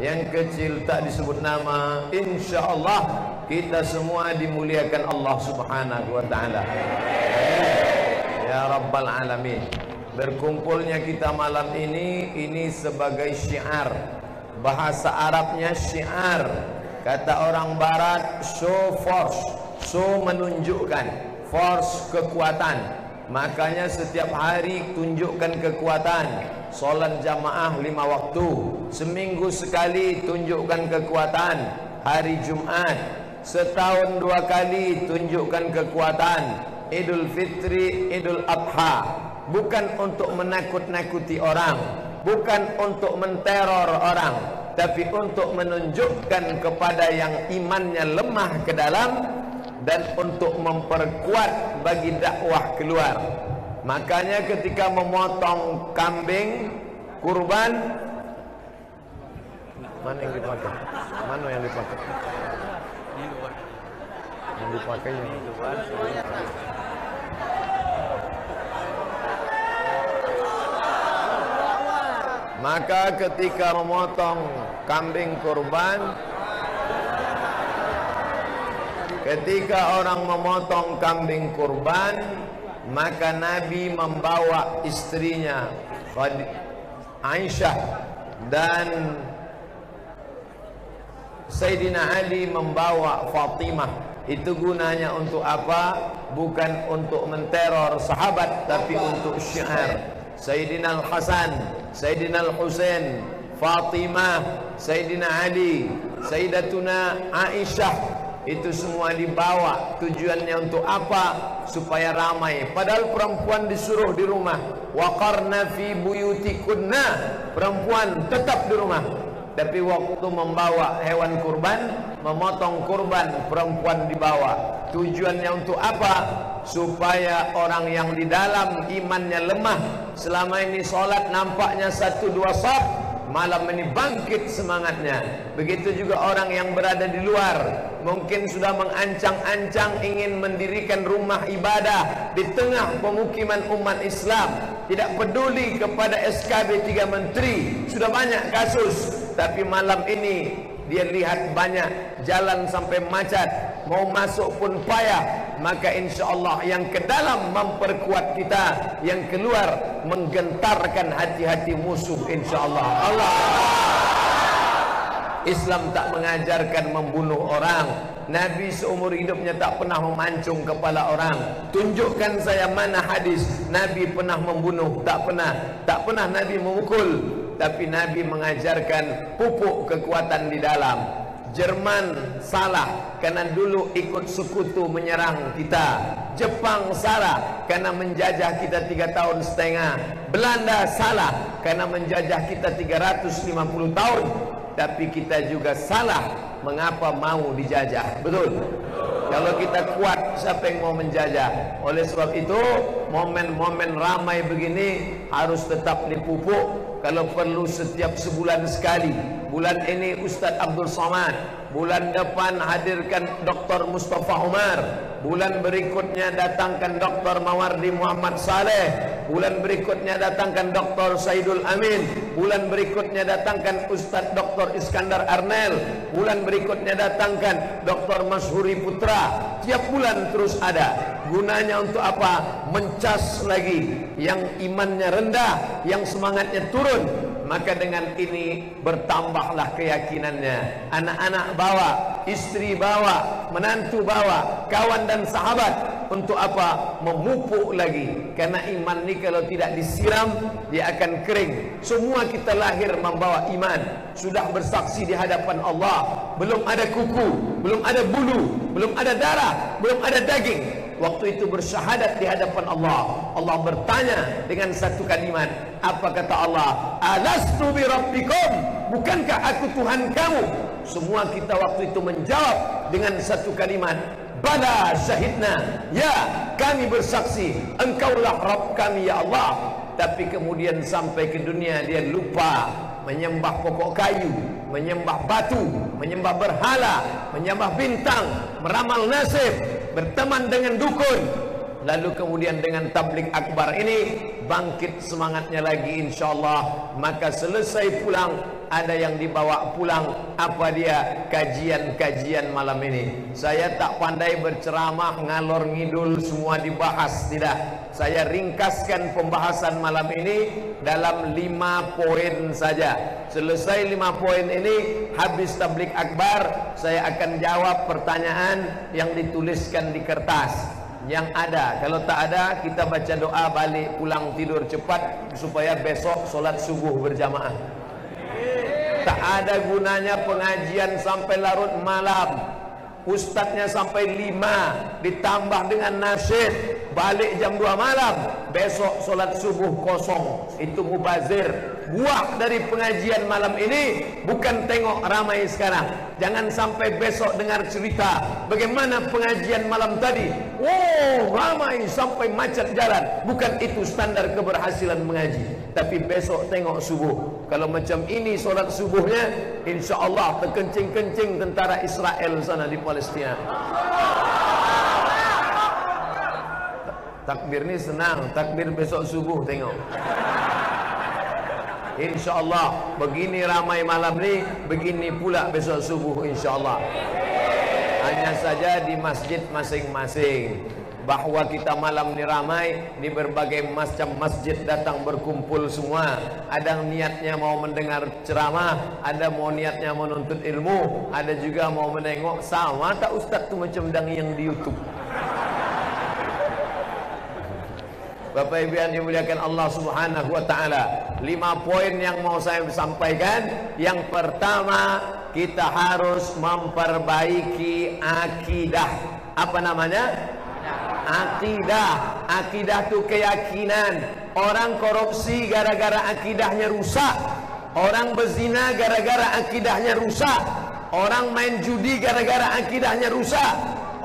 yang kecil tak disebut nama insyaallah kita semua dimuliakan Allah Subhanahu wa taala. Ya rabbal alamin. Berkumpulnya kita malam ini ini sebagai syiar. Bahasa Arabnya syiar. Kata orang barat show force. Show menunjukkan force kekuatan makanya setiap hari tunjukkan kekuatan. Solat jamaah lima waktu. Seminggu sekali tunjukkan kekuatan. Hari Jumat setahun dua kali tunjukkan kekuatan. Idul Fitri Idul Adha. Bukan untuk menakut-nakuti orang. Bukan untuk menteror orang. Tapi untuk menunjukkan kepada yang imannya lemah ke dalam dan untuk memperkuat bagi dakwah keluar. Makanya ketika memotong kambing kurban mana yang dipakai? Mana yang dipakai? Yang dipakai yang Maka ketika memotong kambing kurban Ketika orang memotong kambing kurban Maka Nabi membawa istrinya Aisyah Dan Sayyidina Ali membawa Fatimah. Itu gunanya untuk apa? Bukan untuk menteror sahabat Tapi untuk syiar. Sayyidina Al-Hasan Sayyidina Al-Husain Fatimah Sayyidina Ali Sayyidatuna Aisyah itu semua dibawa tujuannya untuk apa? Supaya ramai. Padahal perempuan disuruh di rumah. Waqarna fi buyutikunna. Perempuan tetap di rumah. Tapi waktu membawa hewan kurban memotong kurban perempuan dibawa. Tujuannya untuk apa? Supaya orang yang di dalam imannya lemah. Selama ini solat nampaknya satu dua saf malam ini bangkit semangatnya. Begitu juga orang yang berada di luar. Mungkin sudah mengancang-ancang ingin mendirikan rumah ibadah di tengah pemukiman umat Islam. Tidak peduli kepada SKB 3 menteri. Sudah banyak kasus. Tapi malam ini dia lihat banyak jalan sampai macet. Mau masuk pun payah. Maka insyaallah yang ke dalam memperkuat kita yang keluar menggentarkan hati-hati musuh insyaallah. Allah. Islam tak mengajarkan membunuh orang. Nabi seumur hidupnya tak pernah memancung kepala orang. Tunjukkan saya mana hadis Nabi pernah membunuh. Tak pernah. Tak pernah Nabi memukul Tapi Nabi mengajarkan pupuk kekuatan di dalam. Jerman salah Karena dulu ikut sekutu menyerang kita. Jepang salah Karena menjajah kita tiga tahun setengah. Belanda salah Karena menjajah kita 350 tahun. Tapi kita juga salah mengapa mau dijajah. Betul? Kalau kita kuat siapa yang mau menjajah? Oleh sebab itu momen-momen ramai begini harus tetap dipupuk kalau perlu setiap sebulan sekali bulan ini Ustaz Abdul Somad bulan depan hadirkan Dr. Mustafa Umar bulan berikutnya datangkan Dr. Mawardi Muhammad Saleh bulan berikutnya datangkan Dr. Saidul Amin bulan berikutnya datangkan Ustaz Dr. Iskandar Arnel bulan berikutnya datangkan Dr. Mashuri Putra tiap bulan terus ada gunanya untuk apa mencas lagi yang imannya rendah yang semangatnya turun maka dengan ini bertambahlah keyakinannya. Anak-anak bawa istri bawa menantu bawa kawan dan sahabat untuk apa? Memupuk lagi. Karena iman ini kalau tidak disiram dia akan kering. Semua kita lahir membawa iman. Sudah bersaksi di hadapan Allah. Belum ada kuku belum ada bulu belum ada darah belum ada daging waktu itu bersyahadat di hadapan Allah. Allah bertanya dengan satu kalimat. Apa kata Allah? Alastu bi rabbikum? Bukankah aku Tuhan kamu? Semua kita waktu itu menjawab dengan satu kalimat. Bala syahidna. Ya kami bersaksi. Engkaulah Rabb kami ya Allah. Tapi kemudian sampai ke dunia Dia lupa Menyembah pokok kayu Menyembah batu Menyembah berhala Menyembah bintang Meramal nasib Berteman dengan dukun lalu kemudian dengan tablik akbar ini bangkit semangatnya lagi insyaallah. Maka selesai pulang ada yang dibawa pulang. Apa dia? Kajian-kajian malam ini. Saya tak pandai berceramah ngalor ngidul semua dibahas tidak. Saya ringkaskan pembahasan malam ini dalam lima poin saja. Selesai lima poin ini habis tablik akbar saya akan jawab pertanyaan yang dituliskan di kertas yang ada kalau tak ada kita baca doa balik pulang tidur cepat supaya besok solat subuh berjamaah. Tak ada gunanya pengajian sampai larut malam Ustaznya sampai lima Ditambah dengan nasyid. Balik jam dua malam Besok solat subuh kosong. Itu mubazir. Buah dari pengajian malam ini Bukan tengok ramai sekarang. Jangan sampai besok dengar cerita Bagaimana pengajian malam tadi. Oh ramai sampai macet jalan. Bukan itu standar keberhasilan mengaji. Tapi besok tengok subuh Kalau macam ini solat subuhnya Insya Allah terkencing-kencing tentara Israel sana di Palestina. Takbir ni senang Takbir besok subuh tengok. InsyaAllah Begini ramai malam ni Begini pula besok subuh insyaAllah. Hanya saja di masjid masing-masing Bahawa kita malam ni ramai Di berbagai macam masjid datang berkumpul semua Ada niatnya mau mendengar ceramah Ada mau niatnya menuntut ilmu Ada juga mau menengok Sama tak ustaz tu macam dang yang di youtube Bapak Ibu yang dimuliakan Allah Subhanahu wa taala. Lima poin yang mau saya sampaikan. Yang pertama, kita harus memperbaiki akidah. Apa namanya? Akidah. Akidah itu keyakinan. Orang korupsi gara-gara akidahnya rusak. Orang berzina gara-gara akidahnya rusak. Orang main judi gara-gara akidahnya rusak.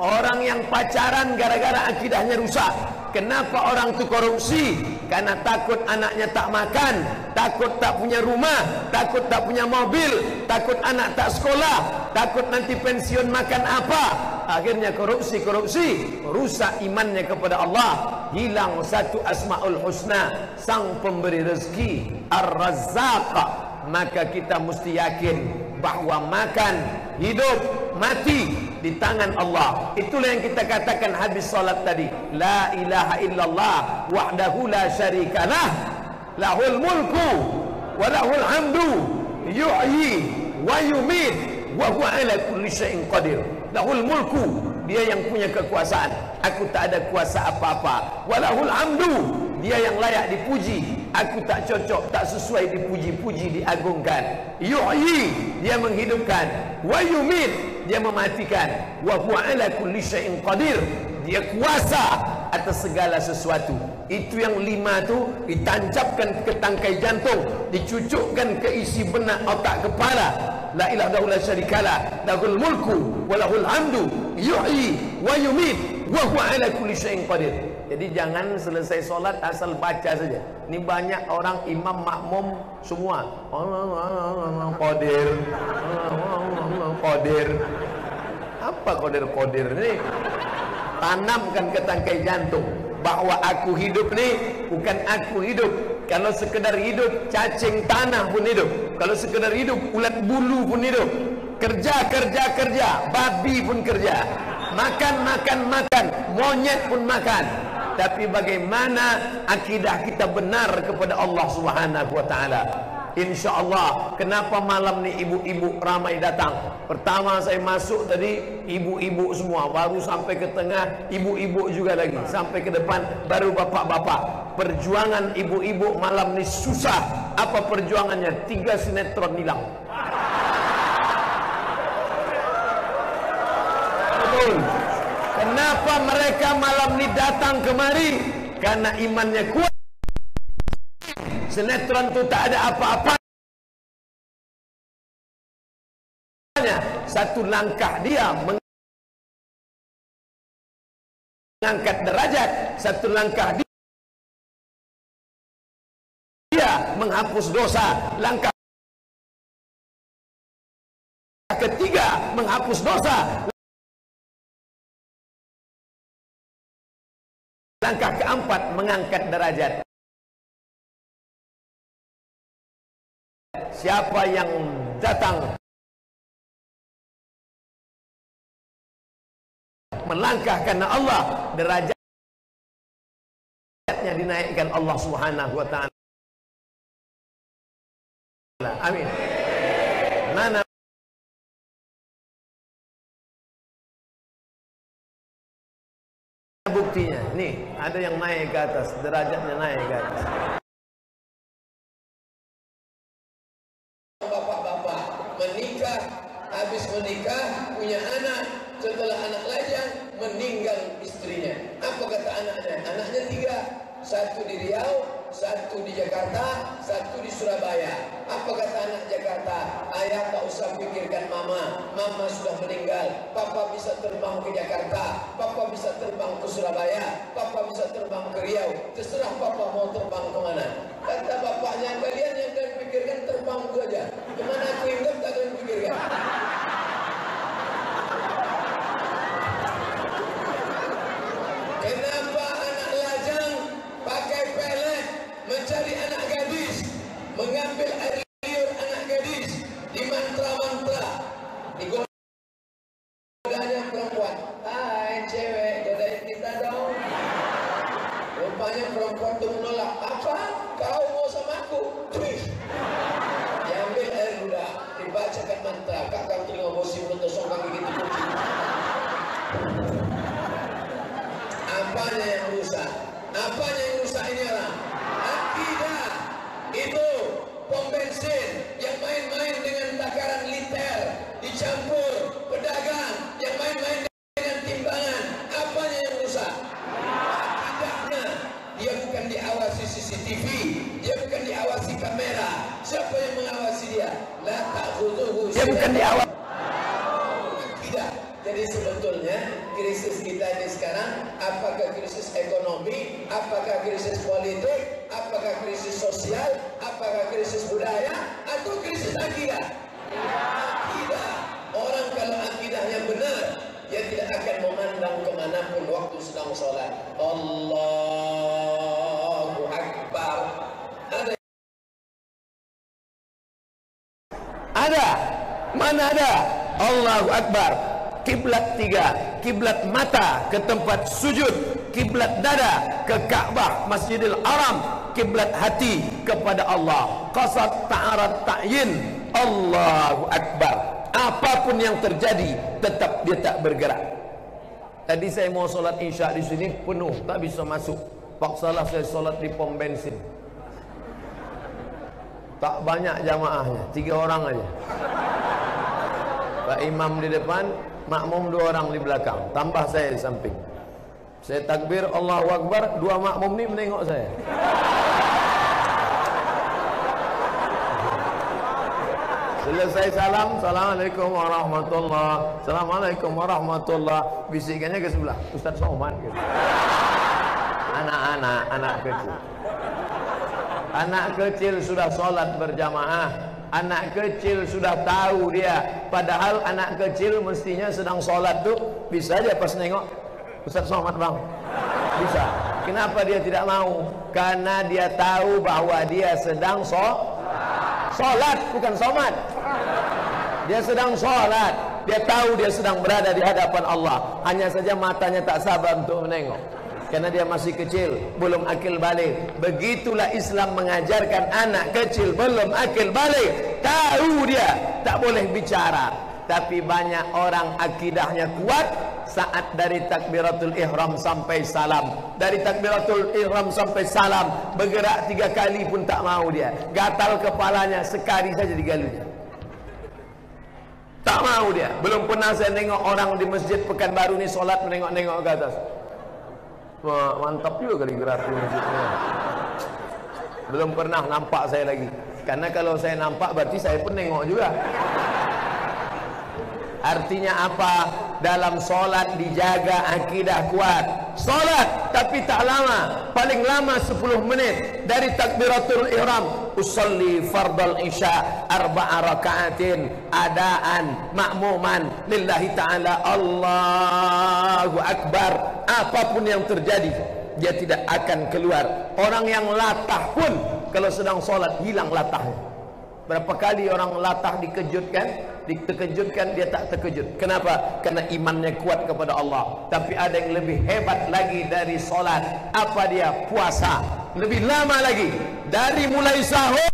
Orang yang pacaran gara-gara akidahnya rusak. Kenapa orang tu korupsi? Karena takut anaknya tak makan, takut tak punya rumah, takut tak punya mobil, takut anak tak sekolah, takut nanti pensiun makan apa. Akhirnya korupsi-korupsi, rusak imannya kepada Allah, hilang satu asmaul husna, sang pemberi rezeki, Ar-Razzaq. Maka kita mesti yakin bahawa makan, hidup, mati di tangan Allah. Itulah yang kita katakan habis solat tadi. La ilaha illallah wahdahu la syarikalah. Lahul mulku wa lahul hamdu yuhyi wa yumit wa huwa ala kulli syai'in qadir. Lahul mulku dia yang punya kekuasaan. Aku tak ada kuasa apa-apa. Walahul hamdu dia yang layak dipuji. Aku tak cocok, tak sesuai dipuji-puji, diagungkan. Yuhyi dia menghidupkan. Wa yumit dia mematikan wa huwa ala kulli syai'in qadir dia kuasa atas segala sesuatu itu yang lima tu ditancapkan ke tangkai jantung dicucukkan ke isi benak otak kepala la ilaha illallah syarikalah lahul mulku wa lahul hamdu yuhyi wa yumit wa huwa ala kulli syai'in qadir jadi jangan selesai solat asal baca saja. Ni banyak orang imam makmum semua. Qadir. Qadir. Apa qadir-qadir ni. Tanamkan ke tangkai jantung. Bahawa aku hidup ni bukan aku hidup. Kalau sekedar hidup cacing tanah pun hidup. Kalau sekedar hidup ulat bulu pun hidup. Kerja kerja kerja. Babi pun kerja. Makan makan makan. Monyet pun makan tapi bagaimana akidah kita benar kepada Allah Subhanahu wa taala? InsyaAllah Kenapa malam ni ibu-ibu ramai datang? Pertama saya masuk tadi Ibu-ibu semua. Baru sampai ke tengah Ibu-ibu juga lagi. Sampai ke depan Baru bapak-bapak. Perjuangan ibu-ibu malam ni susah. Apa perjuangannya? Tiga sinetron hilang. Betul Kenapa mereka malam ni datang kemari Karena imannya kuat Sinetron tu tak ada apa-apa. Satu langkah dia mengangkat derajat. Satu langkah dia menghapus dosa. Langkah ketiga menghapus dosa. Langkah keempat mengangkat derajat. Siapa yang datang melangkah karena Allah derajatnya dinaikkan Allah Subhanahu wa taala. Amin. Mana buktinya? Nih, ada yang naik ke atas, derajatnya naik ke atas. Bapak-bapak menikah, habis menikah punya anak, setelah anak lajang meninggal istrinya. Apa kata anaknya? Anaknya tiga, satu di Riau, satu di Jakarta, satu di Surabaya. Apa kata anak Jakarta? Ayah tak usah pikirkan mama. Mama sudah meninggal. Papa bisa terbang ke Jakarta. Papa bisa terbang ke Surabaya. Papa bisa terbang ke Riau. Terserah papa mau terbang ke mana. Kata bapaknya, kalian yang kalian pikirkan terbang ke aja. Kemana aku ingat tak kalian pikirkan. Kenapa anak lajang pakai pelet mencari anak gadis, mengambil air ke tempat sujud. Kiblat dada ke Ka'bah Masjidil Haram. Kiblat hati kepada Allah. Qasad ta'arat ta'yin. Allahu Akbar. Apapun yang terjadi, tetap dia tak bergerak. Tadi saya mau solat isyak di sini penuh, tak bisa masuk. Paksalah saya solat di pom bensin. Tak banyak jamaahnya, tiga orang aja. Pak Imam di depan, makmum dua orang di belakang, tambah saya di samping. Saya takbir Allahu Akbar, dua makmum ni menengok saya. Selesai salam, Assalamualaikum warahmatullahi Assalamualaikum warahmatullahi Bisikannya ke sebelah, Ustaz gitu. Anak-anak, anak kecil Anak kecil sudah solat berjamaah Anak kecil sudah tahu dia. Padahal anak kecil mestinya sedang solat tu. Bisa aja pas nengok Ustaz Somad bang. Bisa. Kenapa dia tidak mau? Karena dia tahu bahwa dia sedang so Solat bukan somat. Dia sedang solat. Dia tahu dia sedang berada di hadapan Allah. Hanya saja matanya tak sabar untuk menengok Karena dia masih kecil Belum akil balik. Begitulah Islam mengajarkan anak kecil Belum akil balik. Tahu dia Tak boleh bicara. Tapi banyak orang akidahnya kuat Saat dari takbiratul ihram sampai salam. Dari takbiratul ihram sampai salam Bergerak tiga kali pun tak mau dia. Gatal kepalanya sekali saja digalunya Tak mau dia. Belum pernah saya tengok orang di masjid Pekanbaru ni solat menengok-nengok ke atas Mantap juga kali masjidnya. Belum pernah nampak saya lagi. Karena kalau saya nampak berarti saya pun nengok juga. Artinya apa? Dalam solat dijaga akidah kuat. Solat tapi tak lama. Paling lama 10 menit. Dari takbiratul ihram. Usalli fardal isya arba'a raka'atin. Adaan makmuman. Lillahi ta'ala Allahu Akbar. Apapun yang terjadi. dia tidak akan keluar orang yang latah pun kalau sedang solat hilang latahnya berapa kali orang latah dikejutkan diterkejutkan dia tak terkejut. Kenapa? Karena imannya kuat kepada Allah. Tapi ada yang lebih hebat lagi dari solat. Apa dia? Puasa. Lebih lama lagi. Dari mulai sahur.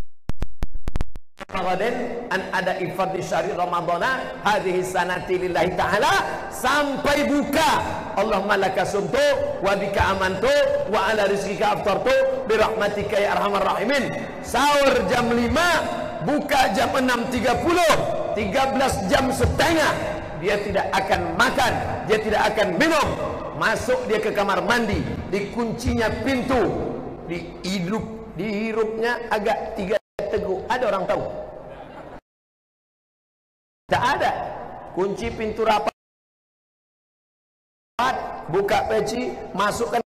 Ramadan an ada ifad di syahri Ramadana hadhihi sanati lillahi ta'ala sampai buka. Allahumma laka sumtu wa bika amantu wa ala rizkika aftartu bi rahmatika ya arhamar rahimin. Sahur jam 5 buka jam 6.30 13 jam setengah. Dia tidak akan makan dia tidak akan minum. Masuk dia ke kamar mandi dikuncinya pintu. Dihidup dihirupnya agak tiga teguk ada orang tahu? Tak ada. Kunci pintu rapat buka peci masukkan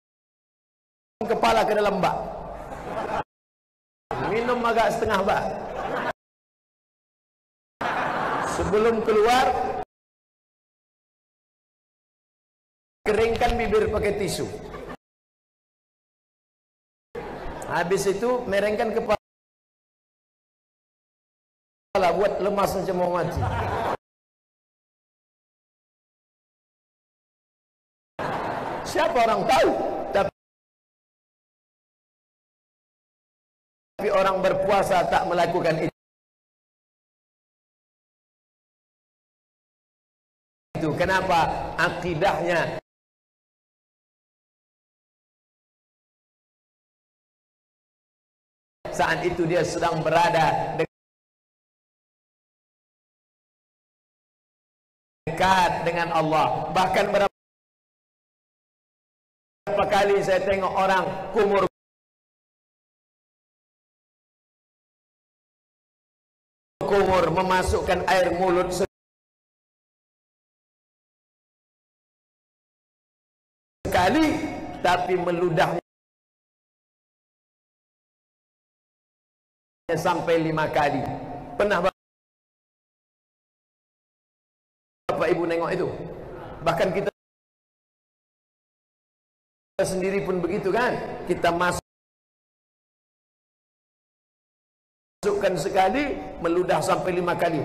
kepala ke dalam bak. Minum agak setengah bak sebelum keluar keringkan bibir pakai tisu. Habis itu merengkan kepala buat lemas macam mau mati. Siapa orang tahu? Tapi orang berpuasa tak melakukan itu itu. Kenapa? Akidahnya. Saat itu dia sedang berada dekat dengan Allah. Bahkan berapa kali saya tengok orang kumur kumur memasukkan air mulut sekali tapi meludahnya sampai lima kali. Pernah bapak ibu nengok itu? Bahkan kita sendiri pun begitu kan? Kita masuk masukkan sekali meludah sampai lima kali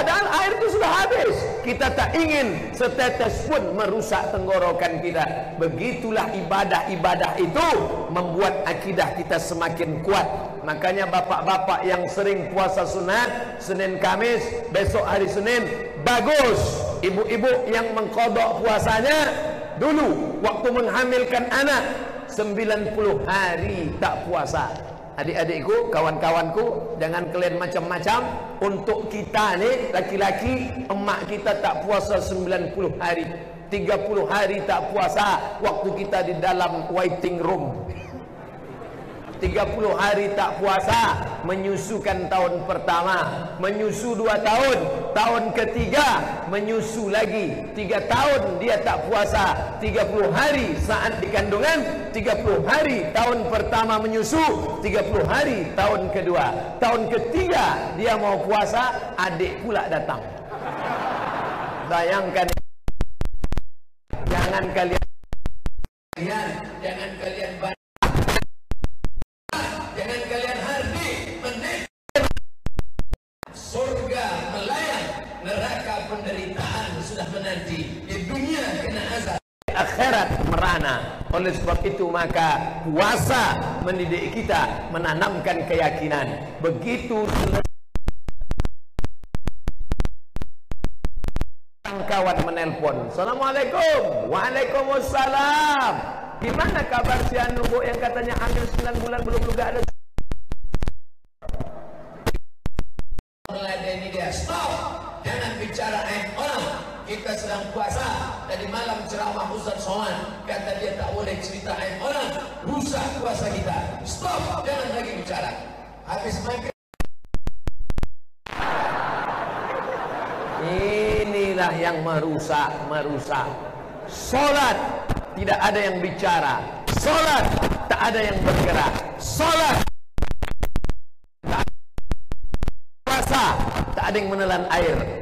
Padahal air itu sudah habis. Kita tak ingin setetes pun merusak tenggorokan kita. Begitulah ibadah-ibadah itu membuat akidah kita semakin kuat. Makanya bapak-bapak yang sering puasa sunat, Senin Kamis, besok hari Senin, bagus. Ibu-ibu yang mengkodok puasanya, dulu waktu menghamilkan anak, 90 hari tak puasa. Adik-adikku, kawan-kawanku, jangan kalian macam-macam. Untuk kita ni, laki-laki, emak kita tak puasa 90 hari. 30 hari tak puasa waktu kita di dalam waiting room. 30 hari tak puasa menyusukan tahun pertama menyusu dua tahun tahun ketiga menyusu lagi. Tiga tahun dia tak puasa 30 hari saat di kandungan 30 hari tahun pertama menyusu 30 hari tahun kedua. Tahun ketiga dia mau puasa adik pula datang. Bayangkan. Jangan kalian jangan kalian merana oleh sebab itu maka puasa mendidik kita menanamkan keyakinan. Begitu kawan menelpon. Assalamualaikum. Waalaikumsalam. Gimana kabar si Anu Bu yang katanya hamil 9 bulan belum juga ada Habis maghrib Inilah yang merusak Merusak. Solat tidak ada yang bicara. Salat tak ada yang bergerak. Salat tak puasa tak ada yang menelan air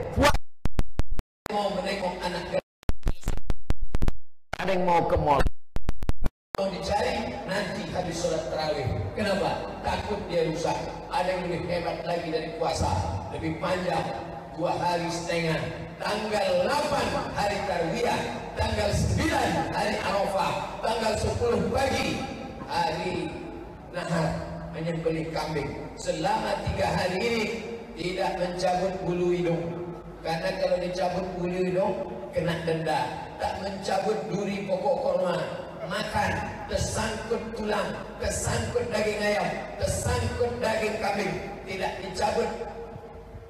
selama tiga hari ini tidak mencabut bulu hidung. Karena kalau dicabut bulu hidung kena denda. Tak mencabut duri pokok korma makan tersangkut tulang tersangkut daging ayam tersangkut daging kambing. Tidak dicabut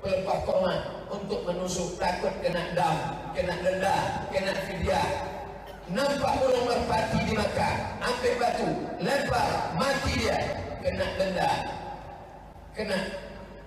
pelepah korma untuk menusuk takut kena dam kena denda kena fidyah. Nampak burung merpati di Makkah ambil batu lempar mati dia. Kena denda kena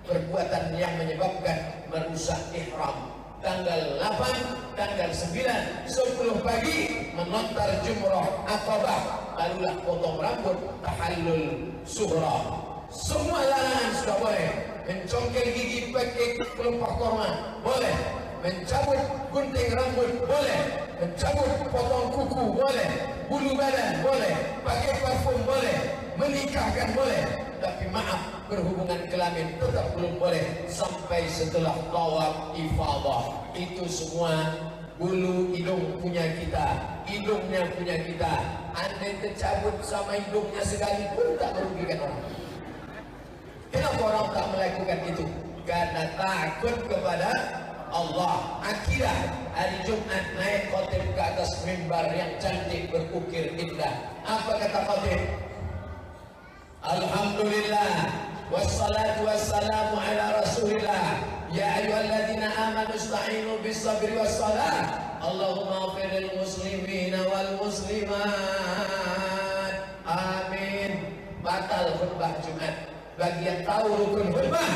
perbuatan yang menyebabkan merusak ihram. Tanggal 8 tanggal 9 10 pagi menontar jumrah akabah barulah potong rambut tahallul suhra. Semua larangan sudah boleh. Mencongkel gigi pakai pelepah korma boleh. Mencabut gunting rambut boleh. Mencabut potong kuku boleh. Bulu badan boleh. Pakai parfum boleh. Menikahkan boleh tapi maaf berhubungan kelamin tetap belum boleh sampai setelah tawaf ifadah itu semua bulu hidung punya kita hidungnya punya kita. Andai tercabut sama hidungnya sekalipun tak merugikan orang. Kenapa orang tak melakukan itu? Karena takut kepada Allah. Akidah hari Jumat naik khotib ke atas mimbar yang cantik berukir indah. Apa kata khotib Alhamdulillah. Wassalatu wassalamu ala rasulillah. Ya ayyuhalladzina amanu ista'inu bis sabri was salah. Allahumma ighfir lil muslimina wal muslimat. Amin. Batal khutbah Jumat. Bagi yang tahu rukun khutbah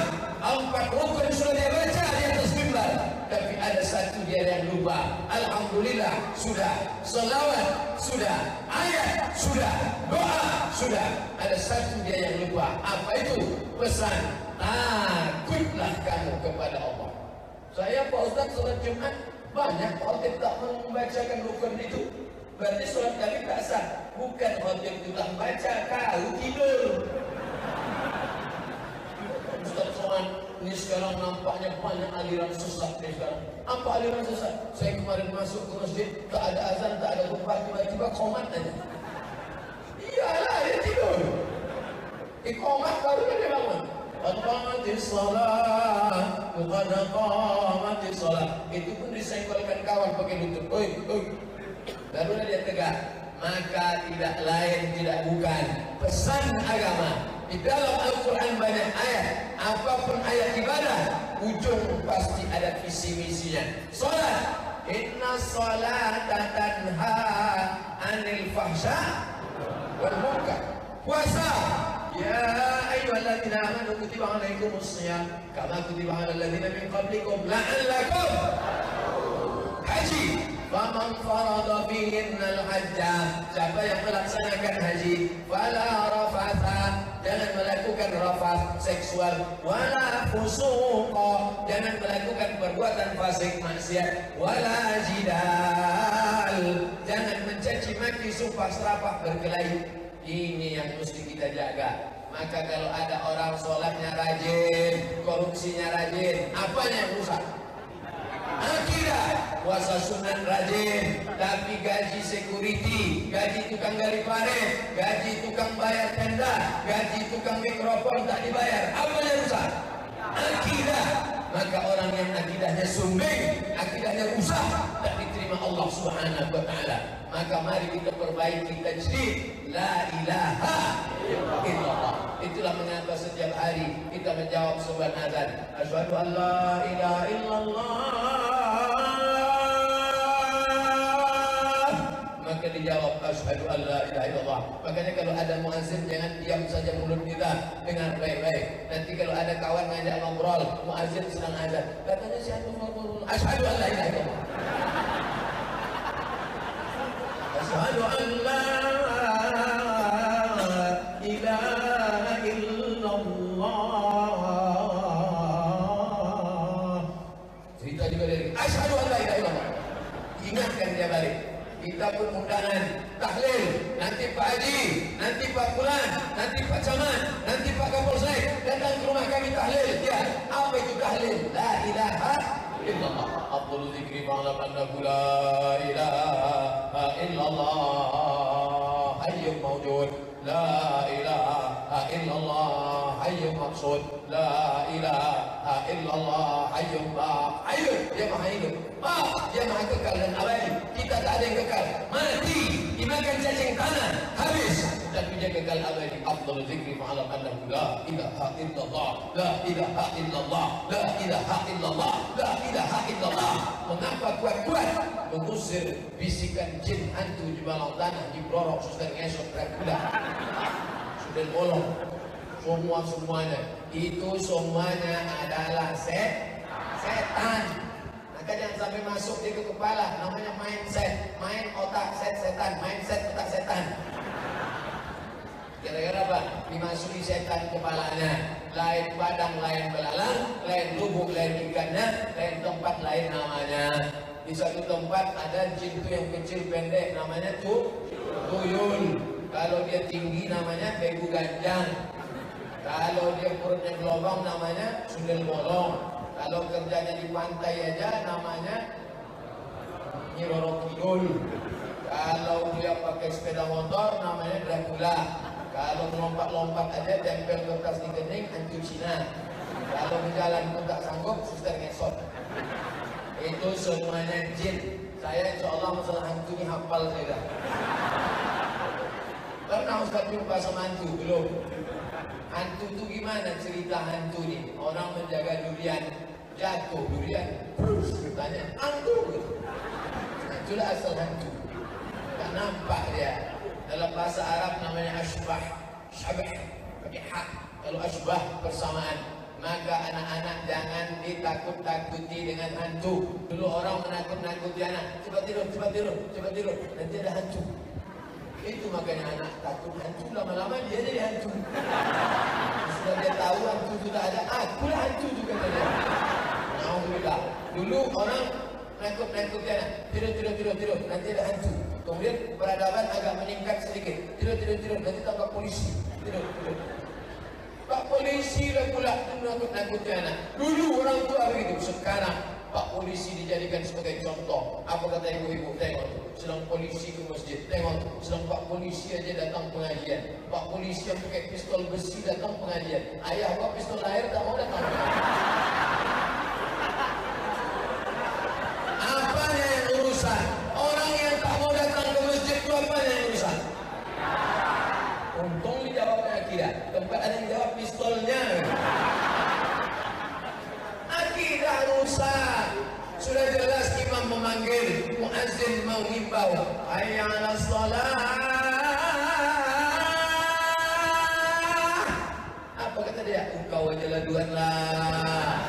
empat rukun sudah dia baca di atas mimbar tapi ada satu dia yang lupa Alhamdulillah sudah. Salawat sudah. Ayat sudah. Doa sudah. Ada satu dia yang lupa apa itu? Pesan. Takutlah kamu kepada Allah. Saya Pak Ustaz solat Jumat banyak khotib tak membacakan rukun itu. Berarti solat kami tak sah. Bukan khotib itu tak baca kau tidur Ustaz Ini sekarang nampaknya banyak aliran sesat ni sekarang. Apa aliran sesat? Saya kemarin masuk ke masjid, tak ada azan, tak ada khutbah, tiba-tiba komat aja. Iyalah, dia tidur. Ikomat baru dia bangun. Qad qamatis salat, qad qamatis salat. Itu pun disenggolkan kawan pakai lutut. Oi, oi. Barulah dia tegak. Maka tidak lain, tidak bukan. Pesan agama di dalam Al-Quran banyak ayat Apapun ayat ibadah Ujung pasti ada visi misinya Salat Inna salat tanha Anil fahsya Wal muka Puasa. Ya ayyuhalladzina amanu kutiba alaikumus siyam kama kutiba alal ladzina min qablikum la'allakum Haji. Faman farada fihinnal hajja. Siapa yang melaksanakan haji Fala rafatha Jangan melakukan rafat seksual Wala fusuqa. Jangan melakukan perbuatan fasik maksiat Wala jidal. Jangan mencaci maki sumpah serapah berkelahi. Ini yang mesti kita jaga. Maka kalau ada orang sholatnya rajin Korupsinya rajin Apanya yang rusak? Akidah puasa sunat rajin tapi gaji security gaji tukang gali parit gaji tukang bayar tenda gaji tukang mikrofon tak dibayar. Apa yang rusak? Akidah maka orang yang akidahnya sumbing akidahnya rusak tak diterima Allah Subhanahu wa taala. Maka mari kita perbaiki tajdid la ilaha illallah. Itulah mengapa setiap hari kita menjawab sebuah azan. Asyhadu an la ilaha illallah maka dijawab asyhadu an la ilaha illallah. Makanya kalau ada muazin jangan diam saja mulut kita. Dengar baik-baik. Nanti kalau ada kawan ngajak ngobrol muazin sedang azan katanya siapa ngobrol asyhadu an la ilaha illallah. Asyhadu an la kita pun undangan tahlil. Nanti Pak Haji nanti Pak Pulan nanti Pak Camat nanti Pak Kapolsek datang ke rumah kami tahlil. Ya apa itu tahlil? La la ilaha illallah. Dzikri fa'lam annahu la ilaha illallah. Hayyul mawjud. La ilaha maqsud la ilaha illallah hayyul ba hayyul dia maha hidup. Ah dia maha kekal dan abadi kita tak ada yang kekal. Mati dimakan cacing tanah habis. Tapi dia kekal abadi afdalu dzikri fa'lam annahu la ilaha illallah la ilaha illallah la ilaha illallah la ilaha illallah. Mengapa kuat-kuat? Mengusir bisikan jin hantu di bawah tanah di blorok suster ngesot Dracula sudah bolong semua semuanya itu semuanya adalah set setan maka jangan sampai masuk dia ke kepala namanya mindset main otak set setan mindset otak setan Gara-gara apa? Dimasuki setan kepalanya. Lain padang, lain belalang, lain lubuk, lain ikannya, lain tempat, lain namanya. Di satu tempat ada jin yang kecil pendek, namanya tu tuyul. Kalau dia tinggi namanya begu ganjang. Kalau dia perutnya gelobang namanya sundel bolong. Kalau kerjanya di pantai aja namanya Nyiroro Kidul. Kalau dia pakai sepeda motor namanya Dracula. Kalau melompat-lompat aja tempel kertas di kening hantu Cina. Kalau berjalan pun tak sanggup suster ngesot. Itu semuanya jin. Saya insya Allah masalah hantu ni hafal saya dah. Pernah Ustaz jumpa sama hantu? Belum. Hantu tu gimana cerita hantu ni? Orang menjaga durian, jatuh durian, terus tanya, hantu? Itulah asal hantu. Tak nampak dia. Dalam bahasa Arab namanya asbah, syabah, pakai hak. Kalau asbah persamaan, maka anak-anak jangan ditakut-takuti dengan hantu. Dulu orang menakut-nakuti anak, cepat tidur, cepat tidur, cepat tidur, nanti ada hantu. Itu makanya anak takut hantu lama-lama dia jadi hantu. Sudah dia tahu hantu sudah ada, akulah hantu juga tadi. Alhamdulillah. Dulu orang nakut-nakut dia anak, tidur, tidur, tidur, tidur, nanti ada hantu. Kemudian peradaban agak meningkat sedikit. Tidur, tidur, tidur, nanti tangkap polisi. Tidur, tidur. Pak polisi dah pula nakut-nakut dia anak. Dulu orang tua begitu, sekarang Pak polisi dijadikan sebagai contoh. Apa kata ibu-ibu? Tengok tu. Sedang polisi ke masjid. Tengok tu. Sedang Pak polisi aja datang pengajian. Pak polisi yang pakai pistol besi datang pengajian. Ayah bawa pistol air tak mau datang. Apanya yang urusan? Orang yang tak mau datang ke masjid itu apanya yang urusan? Untung dijawabnya akidah. Tempat ada yang jawab pistolnya. Akidah rusak. Sudah jelas imam memanggil, muazzin mau himbau. Hayya 'alas salat. Apa kata dia? Engkau aja lah duan lah.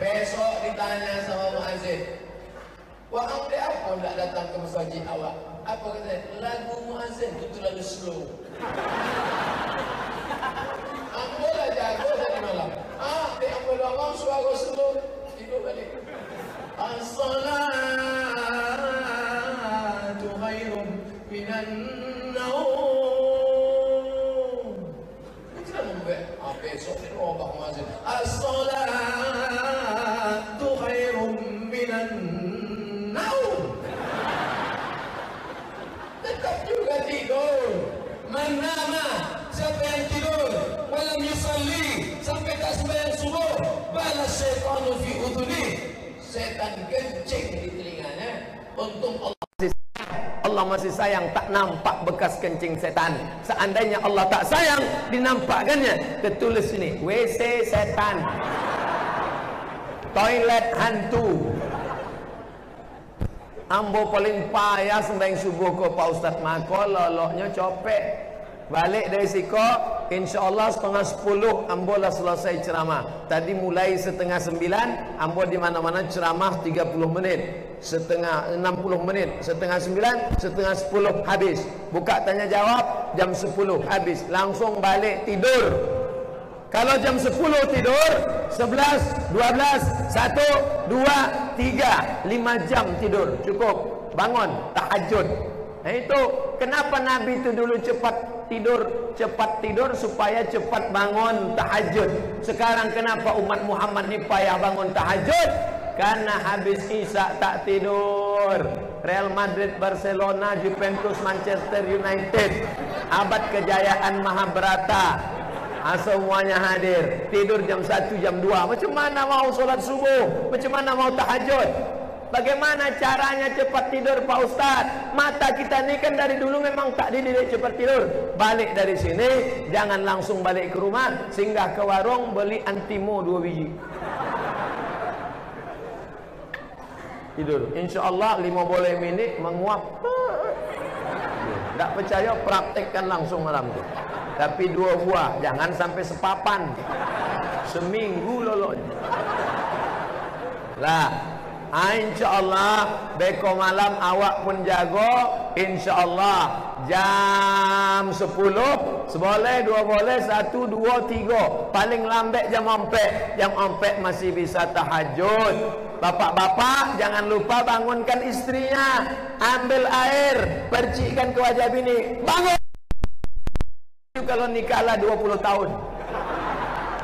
Besok ditanya sama muazzin. Wah, anda apa tidak datang ke masjid awak? Apa kata dia? Lagu muazzin itu terlalu slow. Ambo lah jago tadi malam. Ah, dia ambo lama suara slow. Tidur balik. As-salatu khairun minan naum. Bekas kencing setan. Seandainya Allah tak sayang dinampakkannya. Tertulis sini WC setan. Toilet hantu. Ambo paling payah sembahyang subuh ke Pak Ustaz Mako loloknya copek. Balik dari Siko, insyaAllah setengah sepuluh Ambo lah selesai ceramah. Tadi mulai setengah sembilan, Ambo di mana-mana ceramah 30 menit. Setengah 60 menit. Setengah sembilan, setengah sepuluh habis. Buka tanya jawab, jam sepuluh habis. Langsung balik tidur. Kalau jam 10 tidur 11, 12, 1, 2, 3 5 jam tidur cukup bangun tahajud itu Kenapa Nabi itu dulu cepat tidur? Cepat tidur supaya cepat bangun tahajud. Sekarang kenapa umat Muhammad ni payah bangun tahajud? Karena habis Isa tak tidur. Real Madrid, Barcelona, Juventus, Manchester United. Abad kejayaan Mahabharata. Ha, semuanya hadir. Tidur jam 1, jam 2. Macam mana mau solat subuh? Macam mana mau tahajud? Bagaimana caranya cepat tidur Pak Ustaz? Mata kita ni kan dari dulu memang tak dididik cepat tidur. Balik dari sini, jangan langsung balik ke rumah. Singgah ke warung, beli antimo dua biji. Tidur. InsyaAllah lima boleh minit menguap. Tak percaya, praktekkan langsung malam tu. Tapi dua buah, jangan sampai sepapan. Seminggu lolok. Lah, Ha, InsyaAllah Beko malam awak pun jago. InsyaAllah Jam 10 Seboleh, dua boleh Satu, dua, tiga. Paling lambat jam 4 Jam 4 masih bisa tahajud. Bapak-bapak Jangan lupa bangunkan istrinya. Ambil air Percikkan ke wajah bini. Bangun! Kalau nikahlah 20 tahun.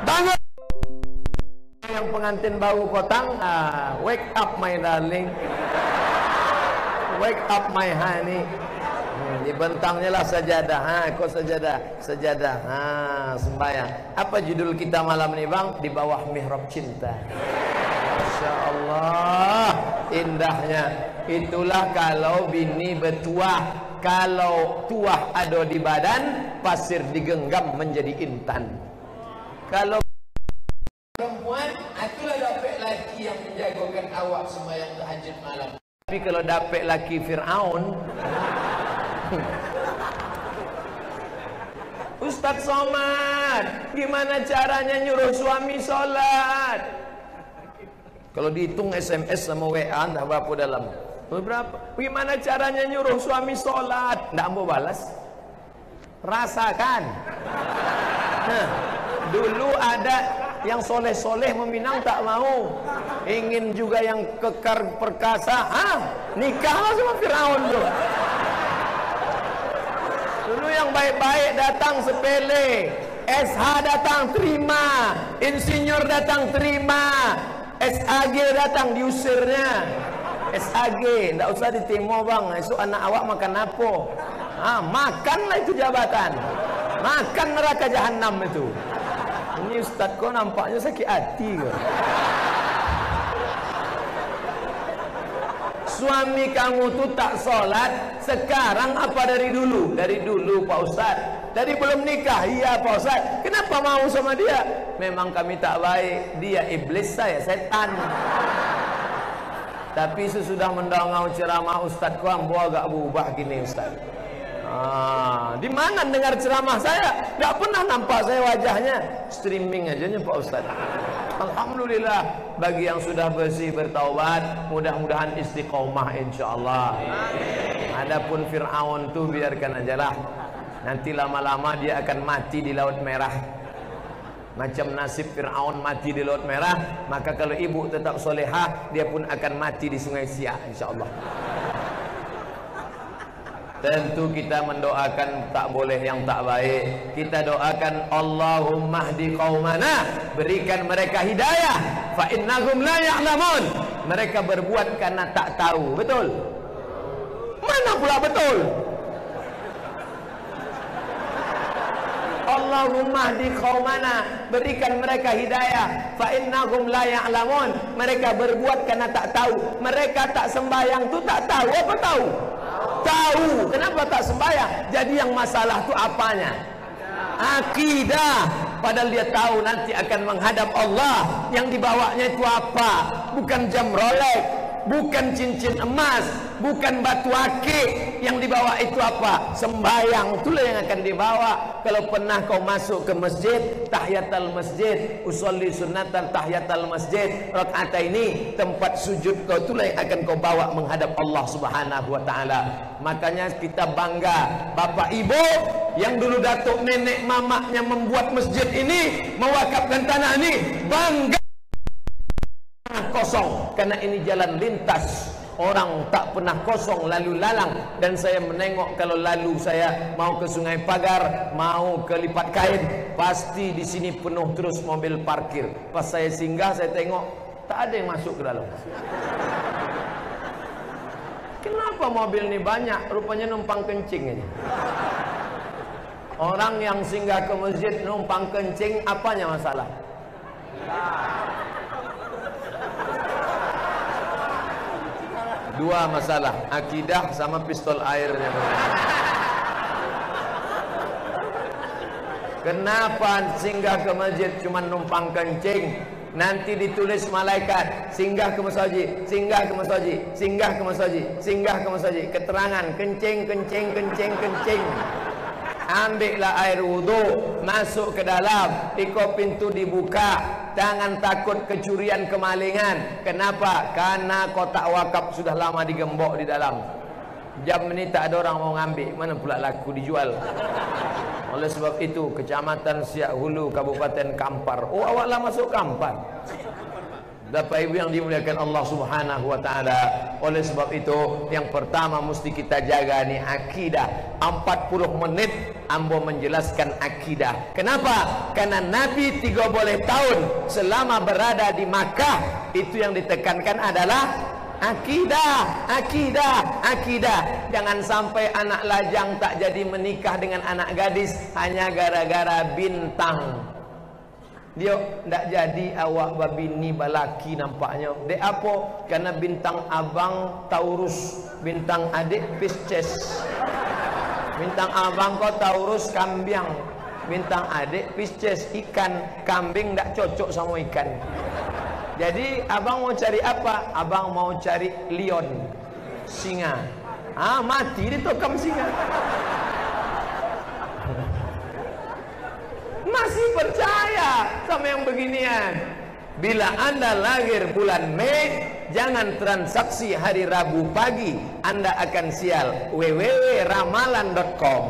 Bangun yang pengantin baru potang uh, wake up my darling. Wake up my honey. Hmm, dibentangnya lah sajadah ha, kok sajadah sajadah ha, sembahyang. Apa judul kita malam ni bang? Di bawah mihrab cinta. Masya Allah indahnya. Itulah kalau bini bertuah. Kalau tuah ada di badan pasir digenggam menjadi intan. Kalau perempuan itulah dapat laki yang menjagakan awak sembahyang tahajud malam. Tapi kalau dapat laki Fir'aun Ustaz Somad gimana caranya nyuruh suami solat? Kalau dihitung SMS sama WA tak berapa dalam. Berapa? Gimana caranya nyuruh suami solat? Tak mau balas. Rasakan. Nah, dulu ada yang soleh-soleh meminang tak mau. Ingin juga yang kekar perkasa. Ah nikahlah sama Firaun tu. Dulu yang baik-baik datang sepele. SH datang terima. Insinyur datang terima. SAG datang diusirnya. SAG tak usah ditimo bang. Esok anak awak makan apa? Ah makanlah itu jabatan. Makan neraka jahanam itu Ini ustaz kau nampaknya sakit hati ke? Suami kamu tu tak solat Sekarang apa dari dulu? Dari dulu Pak Ustaz Dari belum nikah Iya Pak Ustaz Kenapa mau sama dia? Memang kami tak baik Dia iblis saya setan Tapi sesudah mendongau ceramah Ustaz kau Ambo agak berubah gini Ustaz Ah, di mana dengar ceramah saya? Tak pernah nampak saya wajahnya. Streaming aja nya Pak Ustaz. Alhamdulillah bagi yang sudah bersih bertaubat, mudah-mudahan istiqomah insyaallah. Adapun Firaun tu biarkan ajalah. Nanti lama-lama dia akan mati di Laut Merah. Macam nasib Fir'aun mati di Laut Merah Maka kalau ibu tetap solehah Dia pun akan mati di Sungai Siak InsyaAllah Tentu kita mendoakan tak boleh yang tak baik. Kita doakan Allahumma hdi qaumana, berikan mereka hidayah. Fa innahum la ya'lamun. Mereka berbuat karena tak tahu. Betul? Mana pula betul? Allahumma hdi qaumana, berikan mereka hidayah. Fa innahum la ya'lamun. Mereka berbuat karena tak tahu. Mereka tak sembahyang tu tak tahu apa tahu? Tahu. Kenapa tak sembahyang? Jadi yang masalah tu apanya? Akidah. Padahal dia tahu nanti akan menghadap Allah. Yang dibawanya itu apa? Bukan jam Rolex bukan cincin emas, bukan batu akik yang dibawa itu apa? Sembayang itulah yang akan dibawa. Kalau pernah kau masuk ke masjid, tahiyatul masjid, usolli sunatan tahiyatul masjid, rakaat ini tempat sujud kau itulah yang akan kau bawa menghadap Allah Subhanahu wa taala. Makanya kita bangga bapak ibu yang dulu datuk nenek mamaknya membuat masjid ini, mewakafkan tanah ini, bangga kosong karena ini jalan lintas Orang tak pernah kosong lalu lalang Dan saya menengok kalau lalu saya Mau ke sungai pagar Mau ke lipat kain Pasti di sini penuh terus mobil parkir Pas saya singgah saya tengok Tak ada yang masuk ke dalam Kenapa mobil ni banyak? Rupanya numpang kencing aja. Orang yang singgah ke masjid numpang kencing, apanya masalah? Dua masalah, akidah sama pistol airnya. Kenapa singgah ke masjid cuma numpang kencing? Nanti ditulis malaikat singgah ke masjid, singgah ke masjid, singgah ke masjid, singgah ke masjid. Keterangan kencing, kencing, kencing, kencing. Ambillah air wudu, masuk ke dalam, ikut pintu dibuka, jangan takut kecurian kemalingan. Kenapa? Karena kotak wakaf sudah lama digembok di dalam. Jam ini tak ada orang mau ngambil, mana pula laku dijual. Oleh sebab itu Kecamatan Siak Hulu Kabupaten Kampar Oh awaklah masuk Kampar Bapak Ibu yang dimuliakan Allah Subhanahu wa taala. Oleh sebab itu, yang pertama mesti kita jaga ni akidah. 40 menit ambo menjelaskan akidah. Kenapa? Karena Nabi 30 tahun selama berada di Makkah, itu yang ditekankan adalah Akidah, akidah, akidah. Jangan sampai anak lajang tak jadi menikah dengan anak gadis hanya gara-gara bintang. Dia tak jadi awak babini balaki nampaknya. Dek apa? Karena bintang abang Taurus, bintang adik Pisces. Bintang abang kau Taurus kambiang. Bintang adik Pisces ikan. Kambing tak cocok sama ikan. Jadi abang mau cari apa? Abang mau cari lion, singa. Ah mati dia tokam singa. Masih percaya sama yang beginian. Bila anda lahir bulan Mei, jangan transaksi hari Rabu pagi. Anda akan sial. www.ramalan.com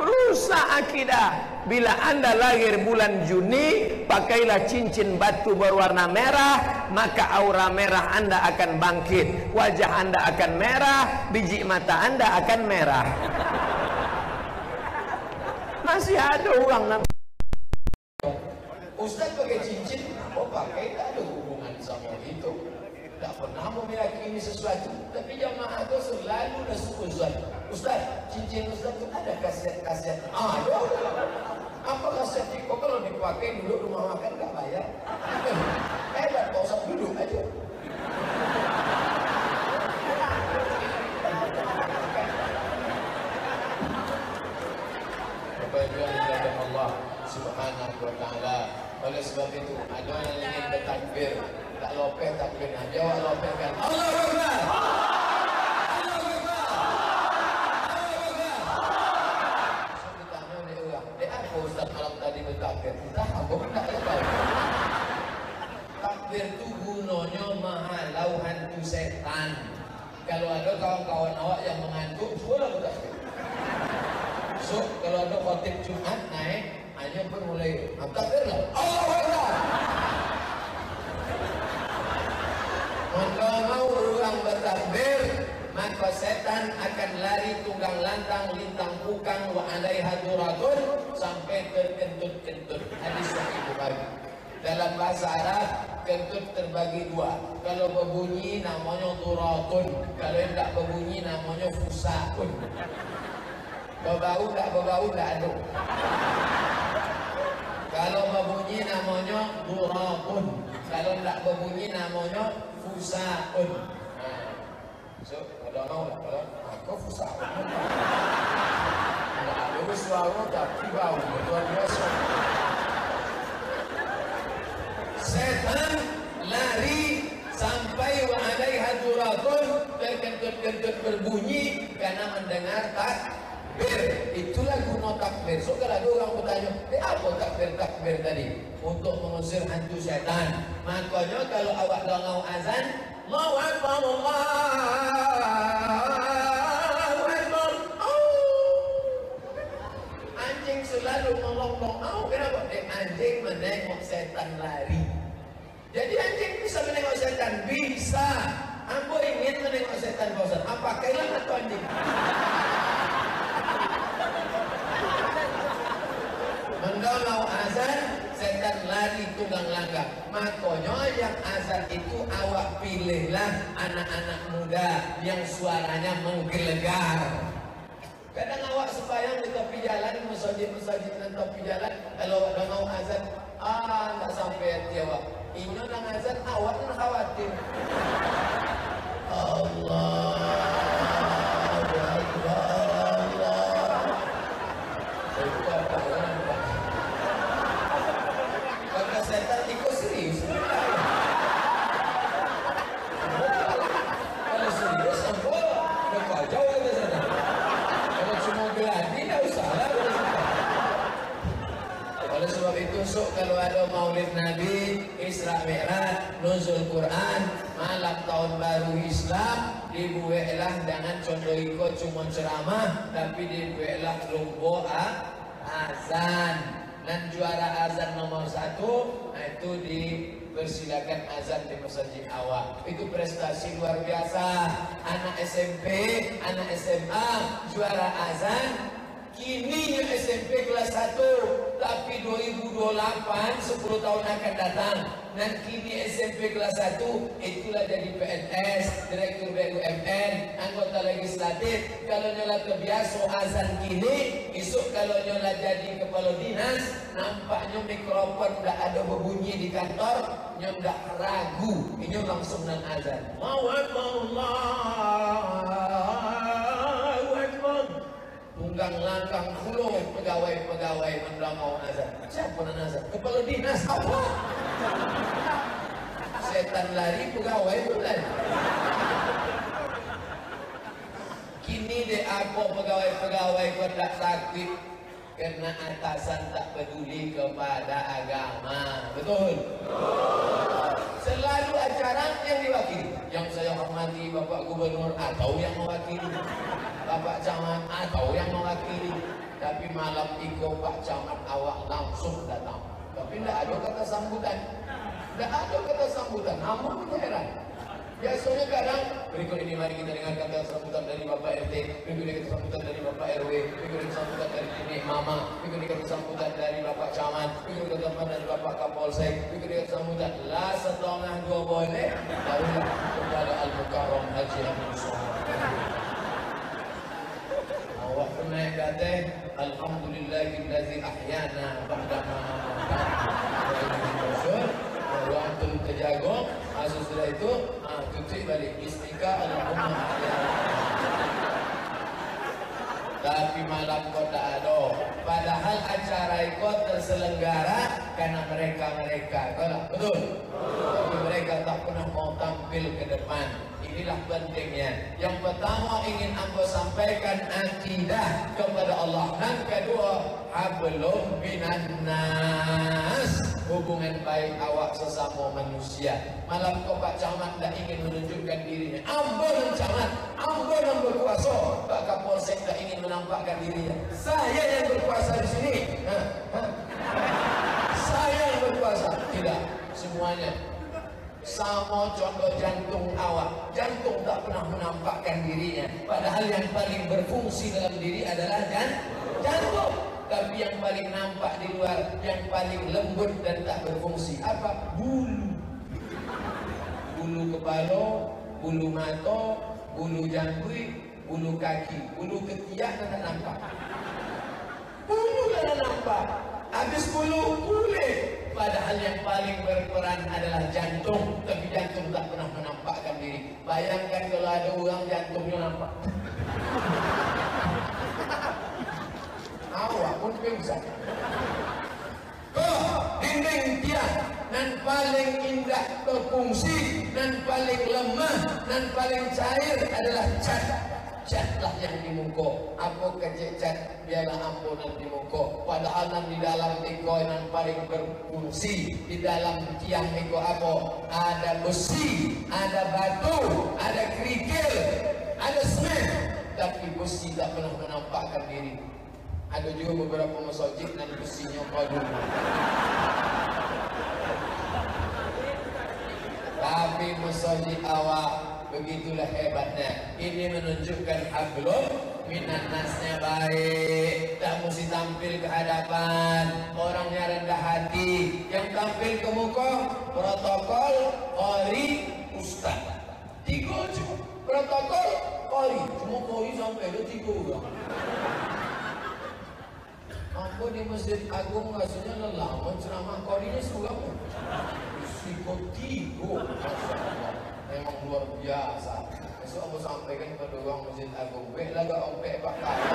Rusak akidah. Bila anda lahir bulan Juni, pakailah cincin batu berwarna merah, maka aura merah anda akan bangkit. Wajah anda akan merah, biji mata anda akan merah. Masih ada orang nampak. Ustaz pakai cincin, oh pakai tak ada hubungan sama itu. Tak pernah meyakini sesuatu. Tapi jamaah itu selalu dah Ustaz. Cincin Ustaz itu ada kasiat-kasiat. Ah, ada. Apa kasiat itu? Kalau dipakai dulu rumah makan tak bayar. Eh, dah kau usah duduk aja. Wa taala. Oleh sebab itu, ada yang ingin bertakbir, tak lopeh takbir. Nah, jawab lopeh kan. Allahu Akbar. Allahu Akbar. Allahu Akbar. So, kita tanya ni orang, dia apa Ustaz malam tadi bertakbir? Tak apa, tak tahu. Takbir tu gunanya mahalau hantu setan. Kalau ada kawan-kawan awak yang mengantuk, boleh bertakbir. So, kalau ada khotib Jumat naik, hanya pun mulai takbir lah. Allah Akbar. Maka mau orang bertakbir, maka setan akan lari tunggang lantang lintang bukang wa alaiha duratun sampai terkentut-kentut. Hadis sahih Bukhari. Dalam bahasa Arab, kentut terbagi dua. Kalau berbunyi namanya duratun. Kalau tidak berbunyi namanya fusaun. Berbau tak berbau tak ada. Kalau berbunyi namanya duraqun. Kalau tak berbunyi namanya fusaun. Ha. So, kalau mau tak kalau aku fusaun. Tak ada suara tapi bau. Tuan biasa. Setan lari sampai wa alaiha duraqun terkentut-kentut berbunyi karena mendengar tak itulah guna takbir. So kalau ada orang bertanya eh, apa takbir takbir tadi? Untuk mengusir hantu syaitan. Makanya kalau awak dengar azan Allahu Akbar Allahu Akbar. Anjing selalu melonglong au. Kenapa? Eh, anjing menengok setan lari. Jadi anjing bisa menengok setan bisa. Ambo ingin menengok setan Ustaz. Apa kailan atau anjing? Mendolau azan, setan lari tunggang langgang. Makanya yang azan itu awak pilihlah anak-anak muda yang suaranya menggelegar. Kadang awak sembahyang di tepi jalan, masjid-masjid di tepi jalan, kalau awak mau azan, ah tak sampai hati awak. Inyo nang azan, awak nak khawatir. Allah. Itu apa ya? Kata setan ikut serius. Kalau serius, apa? Dekat jauh ke sana. Kalau cuma geladi, tak usah lah. Oleh sebab itu, sok kalau ada maulid Nabi, Isra Mi'raj, Nuzul Quran, malam tahun baru Islam, dibuatlah jangan contoh ikut cuma ceramah, tapi dibuatlah lomba ah, azan. Dan juara azan nomor satu, itu dipersilakan azan di masjid awak. Itu prestasi luar biasa. Anak SMP, anak SMA, juara azan, Kini SMP kelas 1 Tapi 2028 10 tahun akan datang Dan kini SMP kelas 1 Itulah jadi PNS Direktur BUMN Anggota legislatif Kalau nyola terbiasa azan kini Esok kalau nyola jadi kepala dinas Nampaknya mikrofon tak ada berbunyi di kantor Nyola tak ragu Ini langsung nang azan Allahu Akbar tunggang langkang puluh pegawai-pegawai mendangau azan. Siapa nak azan? Kepala dinas apa? Setan lari pegawai bukan. Kini de apa pegawai-pegawai kau tak sakit kerana atasan tak peduli kepada agama. Betul? Selalu acara yang diwakili. Yang saya hormati Bapak Gubernur atau yang mewakili. Bapak Camat atau yang mewakili. Tapi malam itu Pak Camat awak langsung datang. Tapi tidak ada kata sambutan. Tidak ada kata sambutan. Namun heran. Biasanya kadang berikut ini mari kita dengar kata sambutan dari Bapak RT, berikut ini kata sambutan dari Bapak RW, berikut ini sambutan dari Nenek Mama, berikut ini kata sambutan dari Bapak Camat, berikut ini kata sambutan dari Bapak Kapolsek, berikut ini kata sambutan lah setengah dua boleh, barulah kepada Al-Mukarram Haji Abdul Somad. Awak pernah kata Alhamdulillahillazi ahyana ba'dama Wa antum terjaga Masa sudah itu ah, Tutup balik Bismika Allahumma Tapi malam kau tak ada. Padahal acara itu terselenggara Karena mereka-mereka. Betul? Tapi mereka tak pernah mau tampil ke depan Inilah pentingnya Yang pertama ingin aku sampaikan Akidah kepada Allah Dan kedua Hablum minan nas hubungan baik awak sesama manusia. Malam kau Pak Camat tak ingin menunjukkan dirinya. Ambon Camat, Ambon yang berkuasa. Pak Kapolsek tak ingin menampakkan dirinya. Saya yang berkuasa di sini. Ha, ha. Saya yang berkuasa. Tidak, semuanya. Sama contoh jantung awak. Jantung tak pernah menampakkan dirinya. Padahal yang paling berfungsi dalam diri adalah jan jantung. Tapi yang paling nampak di luar yang paling lembut dan tak berfungsi. Apa? Bulu. Bulu kepala bulu mata bulu jangkui bulu kaki. Bulu ketiak tak nampak. Bulu tak nampak. Habis bulu kulit padahal yang paling berperan adalah jantung tapi jantung tak pernah menampakkan diri bayangkan kalau ada orang jantungnya nampak awak pun pingsan. Oh, dinding tiang dan paling indah berfungsi dan paling lemah dan paling cair adalah cat. Catlah yang di muka. Apa kecil biarlah ampunan di muka. Padahal nan di dalam tiko yang paling berfungsi di dalam tiang itu apa? Ada besi, ada batu, ada kerikil, ada semen. Tapi besi tak pernah menampakkan diri. Ada juga beberapa masjid dan besinya padu. Tapi masjid awak Begitulah hebatnya. Ini menunjukkan hablum minan nasnya baik. Tak mesti tampil ke hadapan. Orangnya rendah hati. Yang tampil ke muka, protokol, qari, ustaz. Tiga je. Protokol, qari. Cuma qari sampai dia tiga. Apa di Masjid Agung rasanya lelah ceramah qarinya seorang. Sikot tiga. Masya Allah memang luar biasa. Besok aku sampaikan kepada orang Masjid Agung. Baik lah gak ompek pak kaya.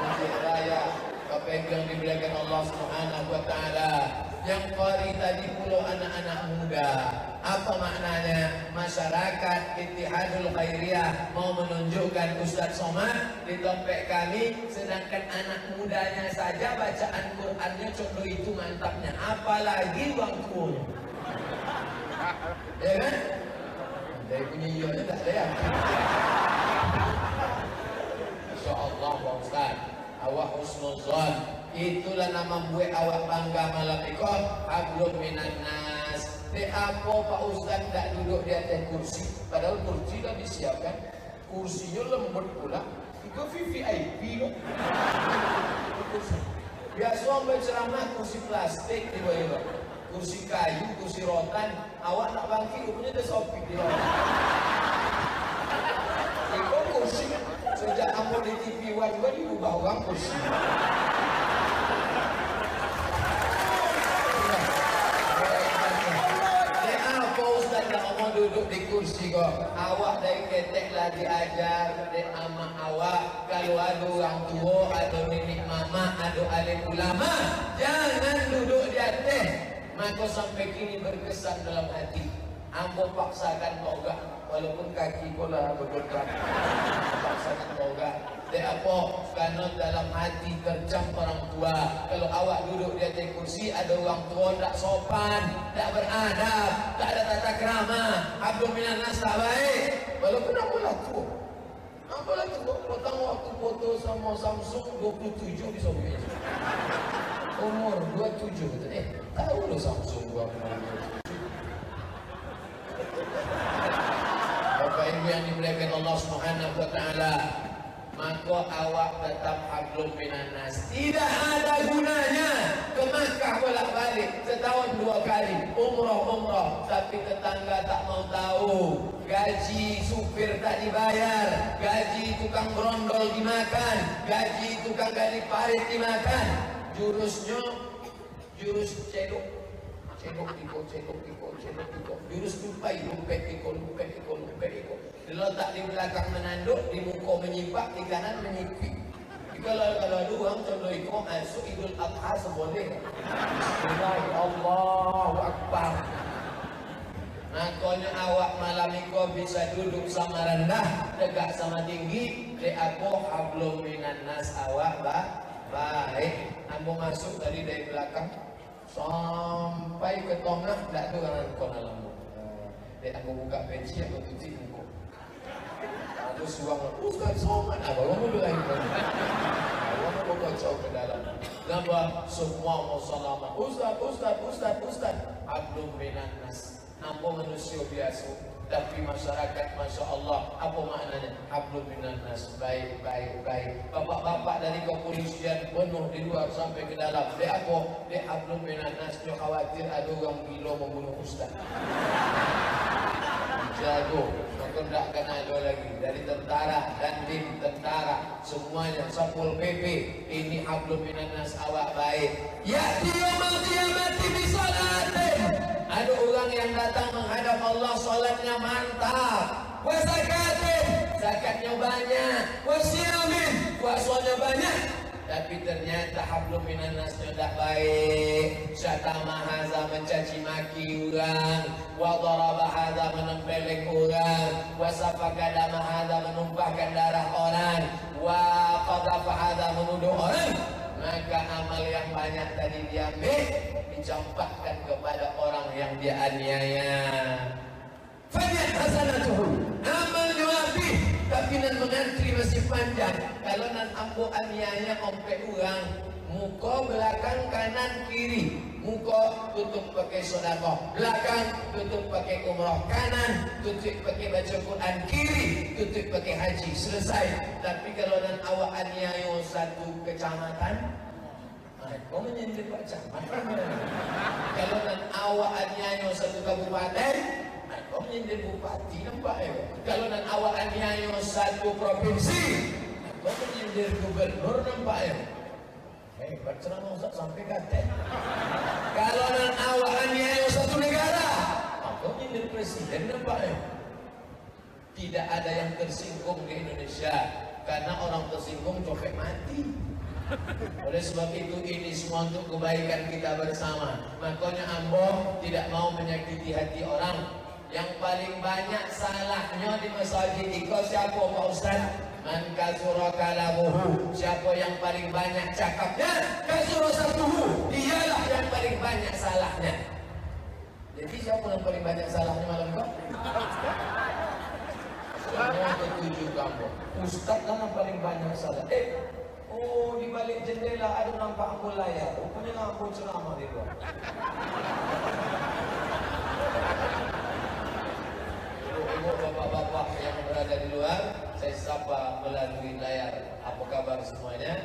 Masjid Raya. Kau pegang di belakang Allah Subhanahu Wa Taala. Yang qari tadi pula anak-anak muda. Apa maknanya? Masyarakat Ittihadul Khairiyah mau menunjukkan Ustaz Somad di topek kami sedangkan anak mudanya saja bacaan Qurannya contoh itu mantapnya. Apalagi bangkunya. Ya kan? Dari punya iya tak ada ya. Allah Ustaz. Awak husnuzon. Itulah nama buat awak bangga malam ikut. Hablum minan nas. Di apa Pak Ustaz tak duduk di atas kursi? Padahal kursi dah disiapkan. Kursinya lembut pula. Itu VVIP loh. Biasa orang berceramah kursi plastik di bawah kursi kayu, kursi rotan, awak nak bangkit rupanya ada sopik di bawah. Kursi sejak ambil di TV One juga diubah orang kursi. Duduk di kursi kok. Awak dari ketek lah diajar dari ama awak. Kalau ada orang tua ada nenek mama ada alim ulama jangan duduk di atas. Maka sampai kini berkesan dalam hati. Ambo paksakan toga walaupun kaki pula bergerak paksakan toga de apa? Karena dalam hati terjam orang tua. Kalau awak duduk di atas kursi ada orang tua tak sopan tak beradab tak ada tata kerama. Abdul minan nas tak baik. Walaupun aku lah tua apa lah potong waktu foto sama Samsung 27 di Soviet umur 27 betul. Eh tahu lo Samsung gua Bapak Ibu yang dimuliakan Allah Subhanahu wa taala maka awak tetap hablum minan nas. Tidak ada gunanya ke Makkah bolak balik setahun dua kali. Umrah umrah tapi tetangga tak mau tahu. Gaji supir tak dibayar. Gaji tukang berondol dimakan. Gaji tukang gali parit dimakan. Jurusnya jurus cedok. Cedok tiko cedok tiko cedok. Tiko jurus tupai lumpek tiko lumpek tiko lumpek tiko diletak di belakang menanduk di muka menyipak di kanan menyipik kalau kalau ada orang contoh itu masuk idul adha seboleh Bismillah Allahu Akbar Makanya awak malam itu bisa duduk sama rendah, tegak sama tinggi. Di aku hablum minan nas awak bah, baik. Ambo masuk tadi dari belakang sampai ke tengah, tak ada orang kau dalam. Di aku buka pensi, aku tutup. Aku suang, Ustaz Somad, apa kamu bilang itu? Kamu mau kacau ke dalam. Nampak semua mau salaman. Ustaz, Ustaz, Ustaz, Ustaz. Hablum minan nas. Apa manusia biasa Tapi masyarakat Masya Allah Apa maknanya Hablum minan nas Baik, baik, baik Bapak-bapak dari kepolisian Penuh di luar sampai ke dalam Dia apa? Dia hablum minan nas Dia khawatir ada orang gila membunuh ustaz Jago Tak akan ada lagi. Dari tentara dan tim tentara. Semuanya Sapul PP Ini hablum minan nas awak baik. Ya dia mati mati bisalatin ada orang yang datang menghadap Allah solatnya mantap. Wasakatin, zakatnya banyak. Puasanya banyak. Tapi ternyata hablum minan nas tidak baik. Syatama haza mencaci maki orang. Wa daraba hadza menempeleng orang. Wa safaka dama hadza menumpahkan darah orang. Wa qadafa hadza menuduh orang. Maka amal yang banyak tadi diambil dicampakkan kepada orang yang dia aniaya. Fanyat hasanatuhu. Amal habis tapi nan mengantri masih panjang. Kalau nan ambo aniaya ompe orang muka belakang kanan kiri. Muka tutup pakai sodako. Belakang tutup pakai umrah kanan tutup pakai baca Quran. Kiri tutup pakai haji. Selesai. Tapi kalau dan awak aniaya satu kecamatan kau menyindir Pak Camat kalau dan awak aniaya satu kabupaten kau menyindir bupati nampak ya kalau dan awak aniaya satu provinsi kau menyindir gubernur nampak ya Eh, berceramah Ustaz sampai kata. Kalau nak awak aniaya satu negara, aku ini presiden nampak ya. Tidak ada yang tersinggung di Indonesia karena orang tersinggung copet mati. Oleh sebab itu ini semua untuk kebaikan kita bersama. Makanya Ambo tidak mau menyakiti hati orang. Yang paling banyak salahnya di masjid itu siapa Pak Ustaz? Man kasura kalamuhu Siapa yang paling banyak cakapnya? Kasura satuhu Dialah yang paling banyak salahnya. Jadi siapa yang paling banyak salahnya malam kau? Semua ketujuh kamu. Ustaz lah yang paling banyak salah. Eh Oh di balik jendela ada nampak ampun layar. Rupanya lampu ceramah di luar Ibu bapak-bapak yang berada di luar saya sapa melalui layar. Apa kabar semuanya?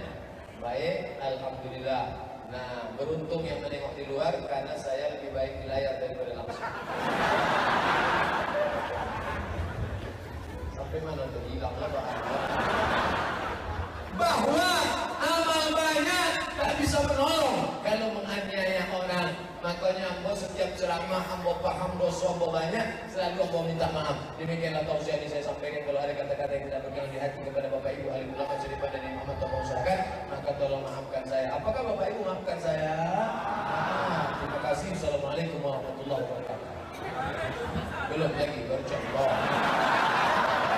Baik, alhamdulillah. Nah, beruntung yang menengok di luar karena saya lebih baik di layar daripada langsung. Sampai mana tuh hilanglah Bahwa amal banyak tak bisa menolong kalau menganiaya orang Makanya ambo setiap ceramah ambo paham dosa ambo banyak Selalu ambo minta maaf. Demikianlah tausiah ini saya sampaikan. Kalau ada kata-kata yang tidak berkenan di hati kepada Bapak Ibu Alim ulama cerita dan imam atau masyarakat Maka tolong maafkan saya. Apakah Bapak Ibu maafkan saya? Ah, terima kasih Assalamualaikum warahmatullahi wabarakatuh Belum lagi bercontoh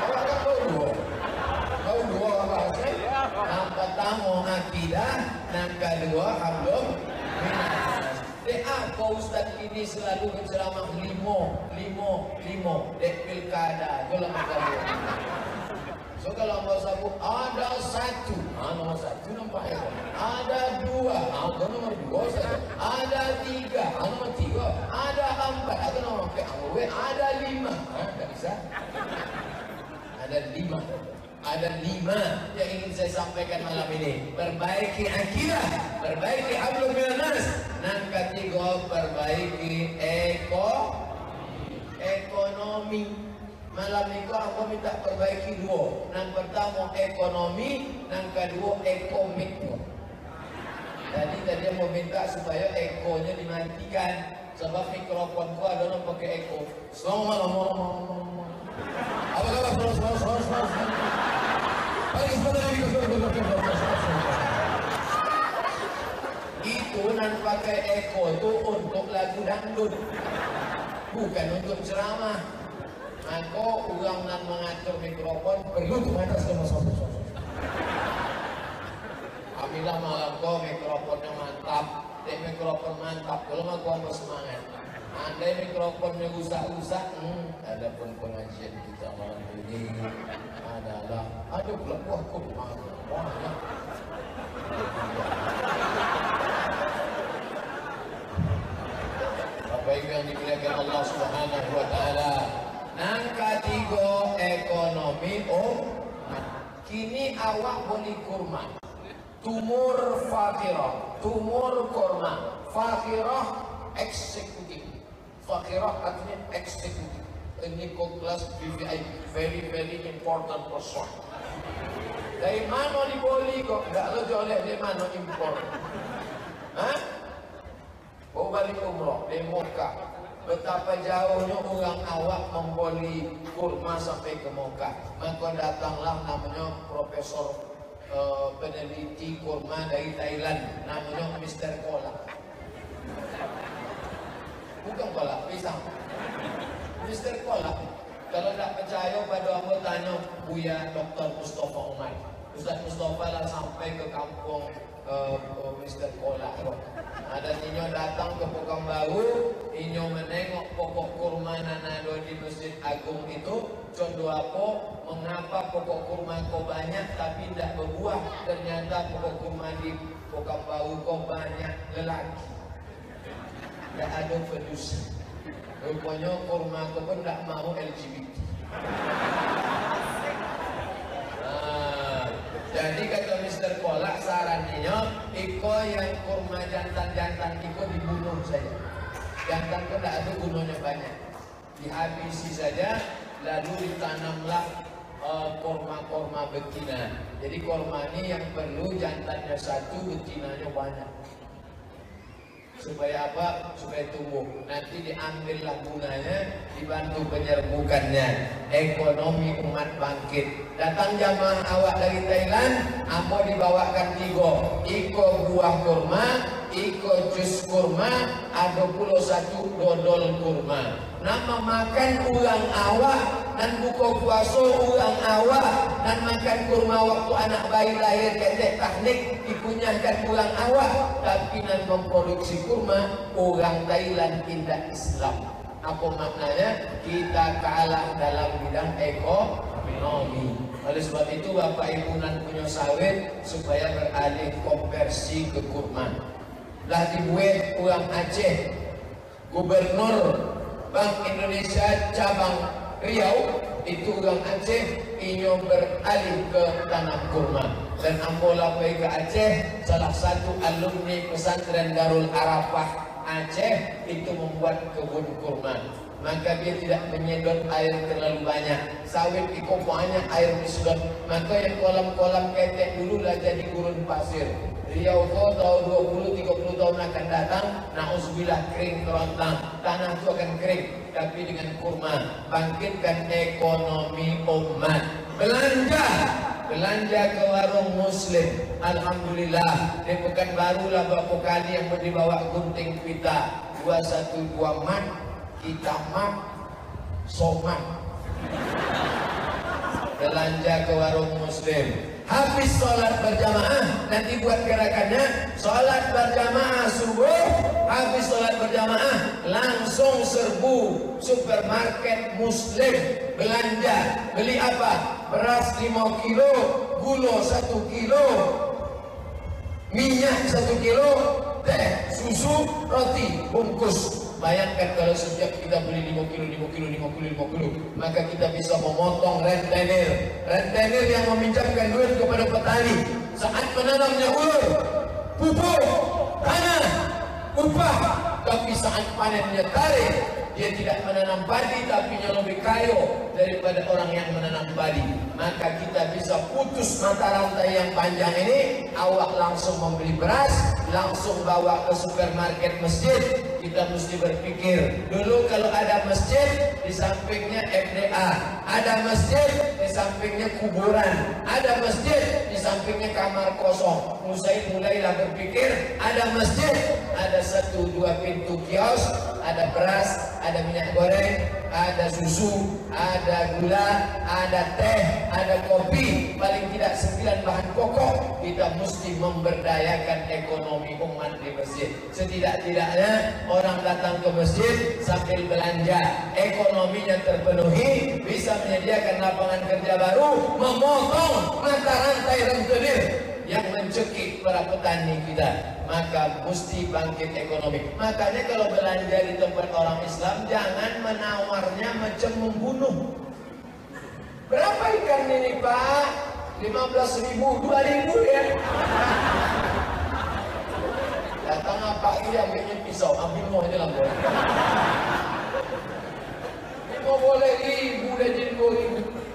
Orang kan kau dua Kau dua bahasa Yang pertama akidah Yang kedua hablum Minas Dek apa ustaz ini selalu berceramah limo, limo, limo. Dek pilkada, kalau kamu. So kalau mau sabu ada satu, ah nomor satu nampak ya. Ada dua, ah nomor dua saja. Ada tiga, ah nomor tiga. Ada empat, ada nomor empat. Ada lima, ah tak bisa. Ada lima ada lima yang ingin saya sampaikan malam ini. Perbaiki akidah, perbaiki hablum minas, dan ketiga perbaiki eko ekonomi. Malam ini aku minta perbaiki dua. Yang pertama ekonomi, yang kedua ekomik. Jadi tadi mau minta supaya ekonya dimatikan. Sebab mikrofon ku ada pakai eko. Selamat malam. Apa kabar? Selamat malam. Itu nan pakai eko itu untuk lagu dangdut. Bukan untuk ceramah. Maka orang nan mengatur mikrofon perlu di atas sama sobat Alhamdulillah malam kau mikrofonnya mantap. Dek mikrofon mantap Kalau mah kau bersemangat Andai mikrofonnya rusak-rusak hmm, Ada pun pengajian kita malam ini. Adalah ada pula buah kurma banyak. Ibu yang dimuliakan Allah Subhanahu wa taala. Nang ketiga ekonomi oh kini awak boleh kurma. Tumur fakirah, tumur kurma. Fakirah eksekutif. Fakirah artinya eksekutif technical class VVI very very important person dari mana di Boli kok tak lebih oleh dari mana impor Hah? Bawa balik umrah di Moka Betapa jauhnya orang awak membeli kurma sampai ke Moka Maka datanglah namanya Profesor uh, peneliti kurma dari Thailand Namanya Mr. Kola Bukan kola, pisang Mr. Kolak kalau tak percaya pada apa tanya Buya Dr. Mustafa Umar Ustaz Mustafa lah sampai ke kampung uh, uh, Mr. Ada Inyo datang ke Pekanbaru Inyo menengok pokok kurma nanado di Masjid Agung itu Contoh apa? Mengapa pokok kurma kau banyak tapi tidak berbuah Ternyata pokok kurma di Pekanbaru kau banyak lelaki Tak ada pedusa. Rupanya kurma tu pun tak mahu LGBT. Ah, jadi kata Mr. Kolak sarannya, Iko yang kurma jantan-jantan Iko dibunuh saja. Jantan pun tak ada gunanya banyak. Dihabisi saja, lalu ditanamlah uh, korma-korma betina. Jadi korma ini yang perlu jantannya satu, betinanya banyak. Supaya apa? Supaya tumbuh. Nanti diambillah bunganya, dibantu penyerbukannya. Ekonomi umat bangkit. Datang jamaah awak dari Thailand, apa dibawakan tiga? Iko buah kurma, iko jus kurma, ada pula satu dodol kurma. Nama makan ulang awak dan buka puasa ulang awak dan makan kurma waktu anak bayi lahir ketek teknik dikunyahkan ulang awak tapi nan memproduksi kurma orang Thailand tidak Islam. Apa maknanya? Kita kalah dalam bidang ekonomi. Oleh sebab itu Bapak Ibu nan punya sawit supaya beralih konversi ke kurma. Lah dibuat orang Aceh, Gubernur Bank Indonesia cabang Riau itu orang Aceh inyo beralih ke tanah kurma dan ambola pergi ke Aceh salah satu alumni pesantren Darul Arafah Aceh itu membuat kebun kurma. Maka dia tidak menyedot air terlalu banyak. Sawit itu banyak air disedot maka yang kolam-kolam ketek dulu lah jadi gurun pasir. Riau tu tahun 20-30 tahun akan datang Na'udzubillah kering kerontang. Tanah itu akan kering Tapi dengan kurma. Bangkitkan ekonomi umat. Belanja Belanja ke warung muslim. Alhamdulillah. Dia bukan barulah berapa kali yang dibawa gunting pita. 212 mat. Kita mat Somat. Belanja ke warung muslim. Habis sholat berjamaah. Nanti buat gerakannya sholat berjamaah subuh habis sholat berjamaah langsung serbu supermarket muslim belanja. Beli apa? Beras 5 kilo gula 1 kilo minyak 1 kilo teh susu roti bungkus. Bayangkan kalau setiap kita beli 5 kilo, 5 kilo, 5 kilo, 5 kilo Maka kita bisa memotong rentenir Rentenir yang meminjamkan duit kepada petani. Saat menanamnya ulur Pupuk, tanah, upah. Tapi saat panennya tarik dia tidak menanam padi tapi yang lebih kayu daripada orang yang menanam padi. Maka kita bisa putus mata rantai yang panjang ini. Awak langsung membeli beras langsung bawa ke supermarket masjid. Kita mesti berpikir dulu kalau ada masjid di sampingnya FDA ada masjid di sampingnya kuburan. Ada masjid di sampingnya kamar kosong. Musai mulailah berpikir ada masjid ada satu dua pintu kios ada beras ada minyak goreng, ada susu, ada gula, ada teh, ada kopi, paling tidak sembilan bahan pokok. Kita mesti memberdayakan ekonomi umat di masjid. Setidak-tidaknya orang datang ke masjid sambil belanja, ekonominya terpenuhi, bisa menyediakan lapangan kerja baru, memotong mata rantai rentenir yang mencekik para petani kita maka mesti bangkit ekonomi. Makanya kalau belanja di tempat orang Islam jangan menawarnya macam membunuh. Berapa ikan ini pak? 15 ribu 2 ribu ya? Datang apa? Ini ambilnya pisau. Ambil mau aja lah ini mau boleh ribu dan jadi ribu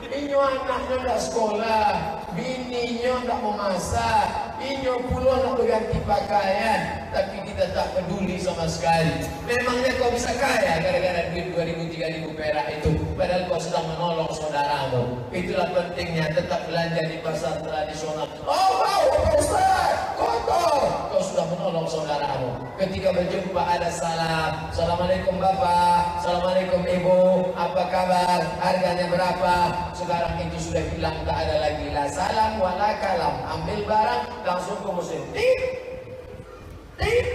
ini anaknya dah sekolah bininya tak memasak, inyo pula nak berganti pakaian, tapi kita tak peduli sama sekali. Memangnya kau bisa kaya gara-gara duit 2000 3000 perak itu, padahal kau sedang menolong saudaramu. Itulah pentingnya tetap belanja di pasar tradisional. Oh, kau Ustaz, kotor. Kau sudah menolong saudaramu. Ketika berjumpa ada salam. Assalamualaikum Bapak, Assalamualaikum Ibu, apa kabar? Harganya berapa? Sekarang itu sudah hilang, tak ada lagi lah salam wala kalam. Ambil barang langsung ke musim. Tip. Tip.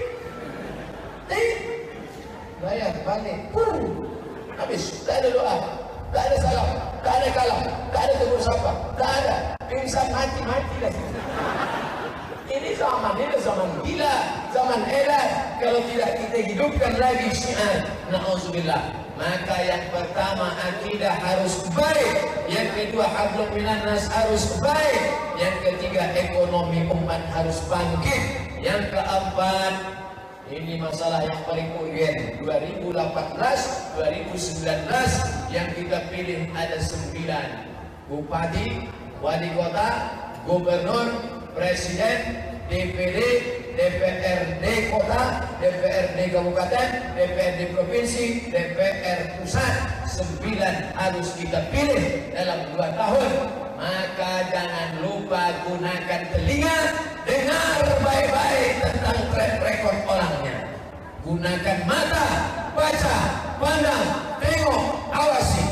Tip. Bayar balik. Pur. Habis. Tak ada doa. Tak ada salam. Tak ada kalam. Tak ada tegur sapa. Tak ada. Insan mati-mati dah. Ini zaman ini zaman gila, zaman edan. kalau tidak kita hidupkan lagi syiar na'udzubillah maka yang pertama akidah harus baik. Yang kedua hablum minan nas harus baik. Yang ketiga ekonomi umat harus bangkit. Yang keempat ini masalah yang paling urgen 2018 2019 yang kita pilih ada sembilan. Bupati wali kota gubernur presiden DPD, DPRD kota, DPRD kabupaten, DPRD provinsi, DPR pusat. Sembilan harus kita pilih dalam dua tahun. Maka jangan lupa gunakan telinga, dengar baik-baik tentang track record orangnya. Gunakan mata, baca, pandang, tengok, awasi.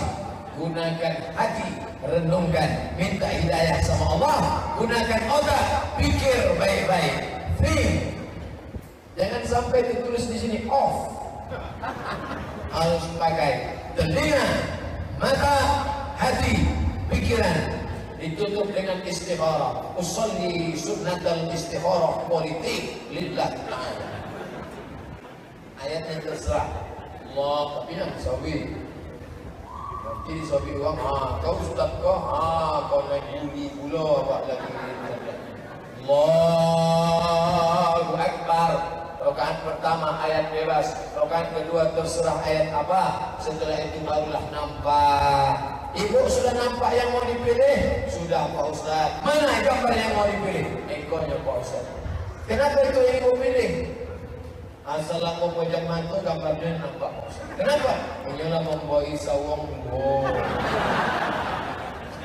Gunakan hati, renungkan, minta hidayah sama Allah, gunakan otak, pikir baik-baik, think. Jangan sampai ditulis di sini off. Harus pakai telinga, mata, hati, pikiran. Ditutup dengan istikharah. Usalli sunnatal istikharah politik lillah. Ayatnya terserah. Allah tapi yang sawi jadi sahabat orang, ha, kau ustaz kau, ha, kau naik buli pula buat lagi. Allahu Akbar. Rokaan pertama ayat bebas, rokaan kedua terserah ayat apa. Setelah itu barulah nampak. Ibu sudah nampak yang mau dipilih? Sudah Pak Ustaz. Mana gambar yang mau dipilih? Ekornya Pak Ustaz. Kenapa itu ibu pilih? Asal aku pojok mantu gambarnya nampak. Kenapa? Punyalah membawa sawang dua.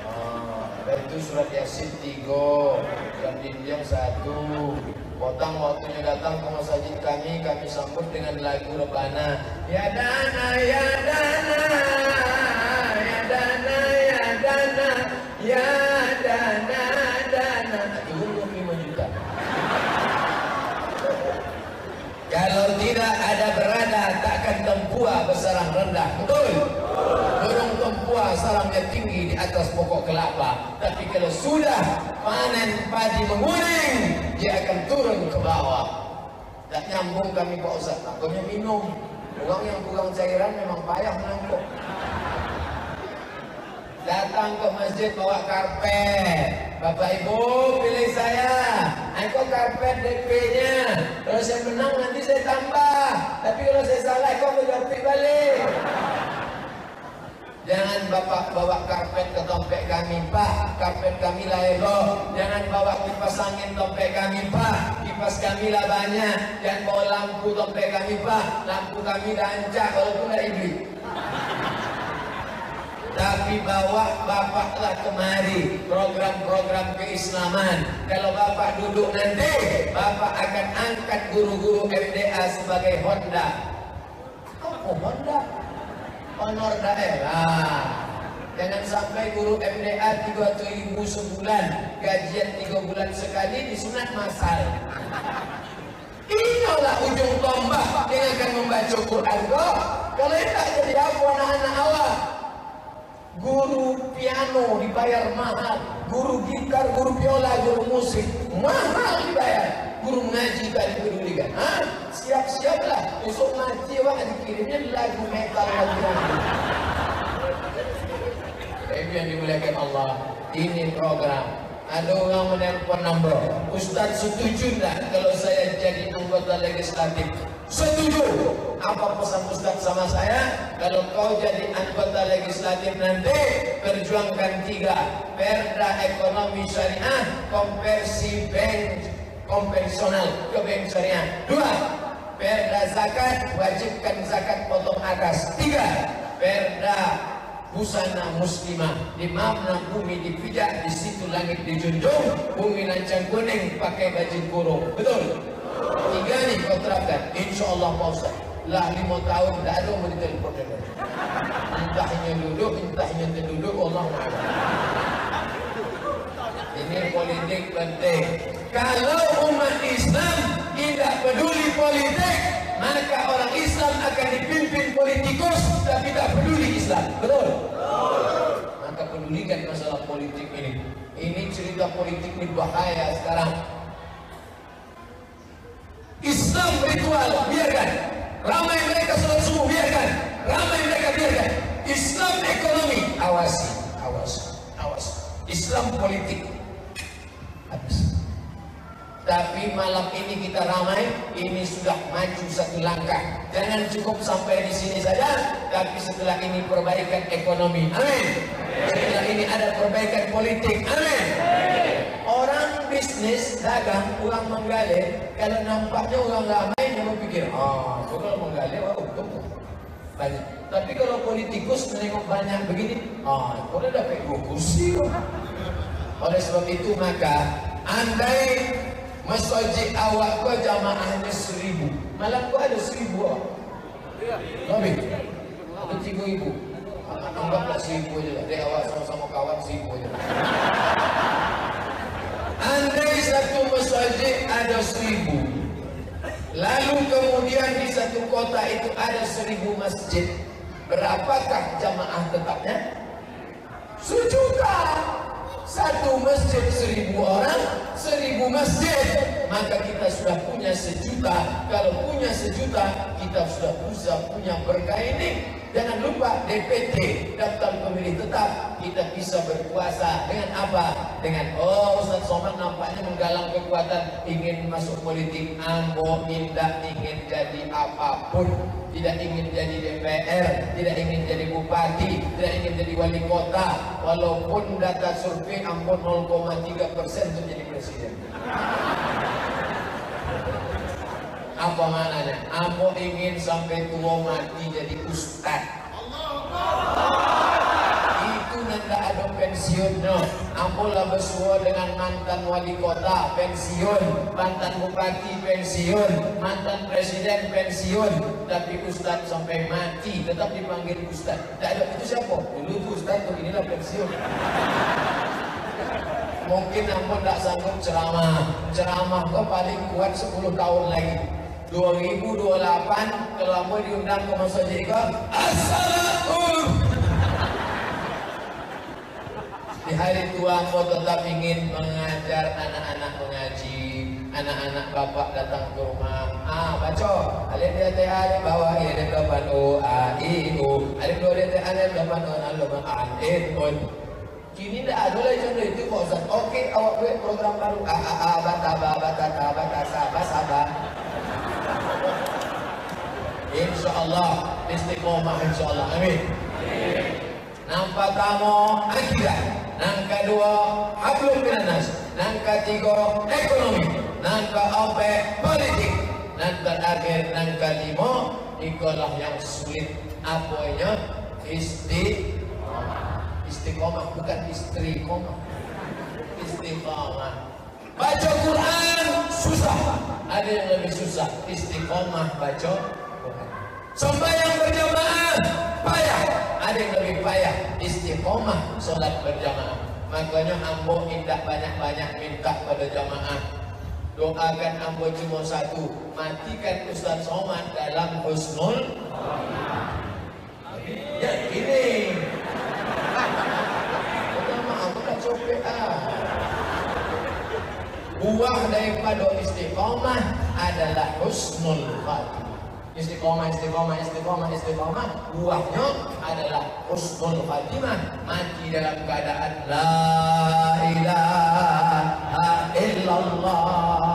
Ah, itu surat Yasin tiga dan Dinjang satu. Potang waktunya datang ke masjid kami, kami sambut dengan lagu rebana. Ya dana, ya dana, ya dana, ya dana, ya dana, Tidak ada berada takkan tempua bersarang rendah. Betul? Burung tempua sarangnya tinggi di atas pokok kelapa. Tapi kalau sudah panen padi menguning, dia akan turun ke bawah. Tak nyambung kami Pak Ustaz. Takutnya minum. Orang yang kurang cairan memang payah menangkap. Datang ke masjid bawa karpet. Bapak Ibu pilih saya. Aku karpet DP-nya. Kalau saya menang nanti saya tambah. Tapi kalau saya salah aku menjawab balik. Jangan bapak bawa karpet ke dompet kami, Pak. Karpet kami lah ego. Jangan bawa kipas angin dompet kami, Pak. Kipas kami lah banyak. Jangan bawa lampu dompet kami, Pak. Lampu kami dah ancak walaupun iblis. Tapi bawa bapaklah kemari program-program keislaman. Kalau bapak duduk nanti, bapak akan angkat guru-guru MDA sebagai Honda. Apa Honda? Honor daerah. Jangan sampai guru MDA 3 ribu sebulan, gajian 3 bulan sekali disunat masal. Inilah ujung tombak yang akan membaca Quran kok. Kalau tak jadi apa anak-anak awak? Guru piano dibayar mahal, guru gitar, guru biola, guru musik mahal dibayar. Guru ngaji tak dipedulikan. Ha? Siap-siaplah besok ngaji wah dikirimnya lagu metal lagu. Itu yang dimuliakan Allah. Ini program. Ada orang menelpon nombor. Ustaz setuju tak kalau saya jadi anggota legislatif? Setuju. Apa pesan Ustaz sama saya? Kalau kau jadi anggota legislatif nanti, perjuangkan tiga. Perda ekonomi syariah, konversi bank konvensional ke bank syariah. Dua, perda zakat, wajibkan zakat potong atas. Tiga, perda busana muslimah di mana bumi dipijak di situ langit dijunjung bumi lancang kuning pakai baju kurung betul tiga ni kau terapkan insyaallah Pak lah lima tahun tak ada mau ditelepon entahnya duduk entahnya terduduk Allah ini politik penting kalau umat Islam tidak peduli politik maka orang Islam akan dipimpin politikus tapi tak peduli Islam. Betul? Maka pedulikan masalah politik ini. Ini cerita politik ini bahaya sekarang. Islam ritual biar Ramai mereka sholat subuh biarkan. Ramai mereka biarkan. Islam ekonomi awasi, awasi, awasi. Islam politik habis. Tapi malam ini kita ramai, ini sudah maju satu langkah. Jangan cukup sampai di sini saja, tapi setelah ini perbaikan ekonomi. Amin. Setelah ini ada perbaikan politik. Amin. Orang bisnis, dagang, orang menggali, kalau nampaknya orang ramai, dia berpikir, ah, oh, kalau menggali, wah, untung. Banyak. Tapi kalau politikus menengok banyak begini, ah, oh, kau dah dapat dua kursi. Oleh sebab itu maka, andai Masjid awak kau jamaahnya seribu Malam kau ada seribu Lebih Atau tiga ribu Anggaplah seribu lah Dia awak sama-sama kawan seribu je Andai satu masjid ada seribu Lalu kemudian di satu kota itu ada seribu masjid Berapakah jamaah tetapnya? Sejuta. Satu masjid seribu orang seribu masjid. Maka kita sudah punya sejuta. Kalau punya sejuta kita sudah bisa punya berkah ini jangan lupa DPT daftar pemilih tetap. Kita bisa berkuasa dengan apa? Dengan oh Ustaz Somad nampaknya menggalang kekuatan ingin masuk politik. Ambo tidak ingin jadi apa pun. Tidak ingin jadi DPR, tidak ingin jadi bupati, tidak ingin jadi wali kota, walaupun data survei ampun 0,3 persen untuk jadi presiden. Apa maknanya? Ambo ingin sampai tua mati jadi ustaz. Itu nanti ada pensiun no. Ambolah bersua dengan mantan wali kota pensiun, mantan bupati pensiun, mantan presiden pensiun, tapi ustaz sampai mati tetap dipanggil ustaz. Tak ada itu siapa? Dulu tu ustaz tu inilah pensiun. Mungkin ampun tak sanggup ceramah. Ceramah kau paling kuat 10 tahun lagi. 2028 kalau ampun diundang ke masjid kau, Assalamualaikum. Di hari tua kau tetap ingin mengajar anak-anak mengaji. Anak-anak bapak datang ke rumah. Ah, baca. Alif dia teh alif bawah ya dia depan o a i u. Alif dua dia teh alif depan o alif a i u. Kini dah ada lagi contoh itu Ustaz. Okey, awak buat program baru. A a a bata ba bata ta bata sa ba sa. Insyaallah istiqomah insyaallah. Amin. Nampak kamu akhirat. Nang kedua, hablum minanas. Nang ketiga, ekonomi. Nang keempat, politik. Nang terakhir, nang kelima, ikalah yang sulit. Apanya? Istiqomah. Istiqomah bukan istri koma. Istiqomah. Baca Quran susah. Ada yang lebih susah. Istiqomah baca Quran. Sembahyang berjamaah payah. Ada yang lebih payah. Istiqomah solat berjamaah. Makanya ambo minta banyak-banyak minta pada jamaah. Doakan ambo cuma satu. Matikan Ustaz Somad dalam husnul. Ya ini. Jamaah bukan copet ah. Buah daripada istiqomah adalah husnul khatimah. Istiqomah, istiqomah, istiqomah, istiqomah Buahnya adalah husnul khatimah. Mati dalam keadaan La ilaha illallah.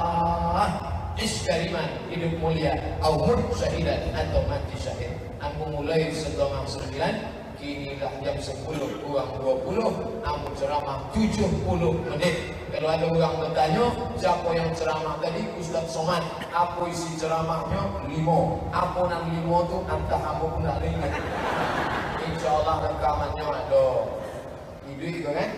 Iskariman hidup mulia. Awmud syahidan atau mati syahid. Aku mulai setengah sembilan Kini dah jam 10 kurang 20 Namun ceramah 70 menit Kalau ada orang bertanya Siapa yang ceramah tadi? Ustaz Somad. Apa isi ceramahnya? 5 Apa nak 5 tu? Entah apa pun tak ingat InsyaAllah rekamannya ada. Ini ke kan?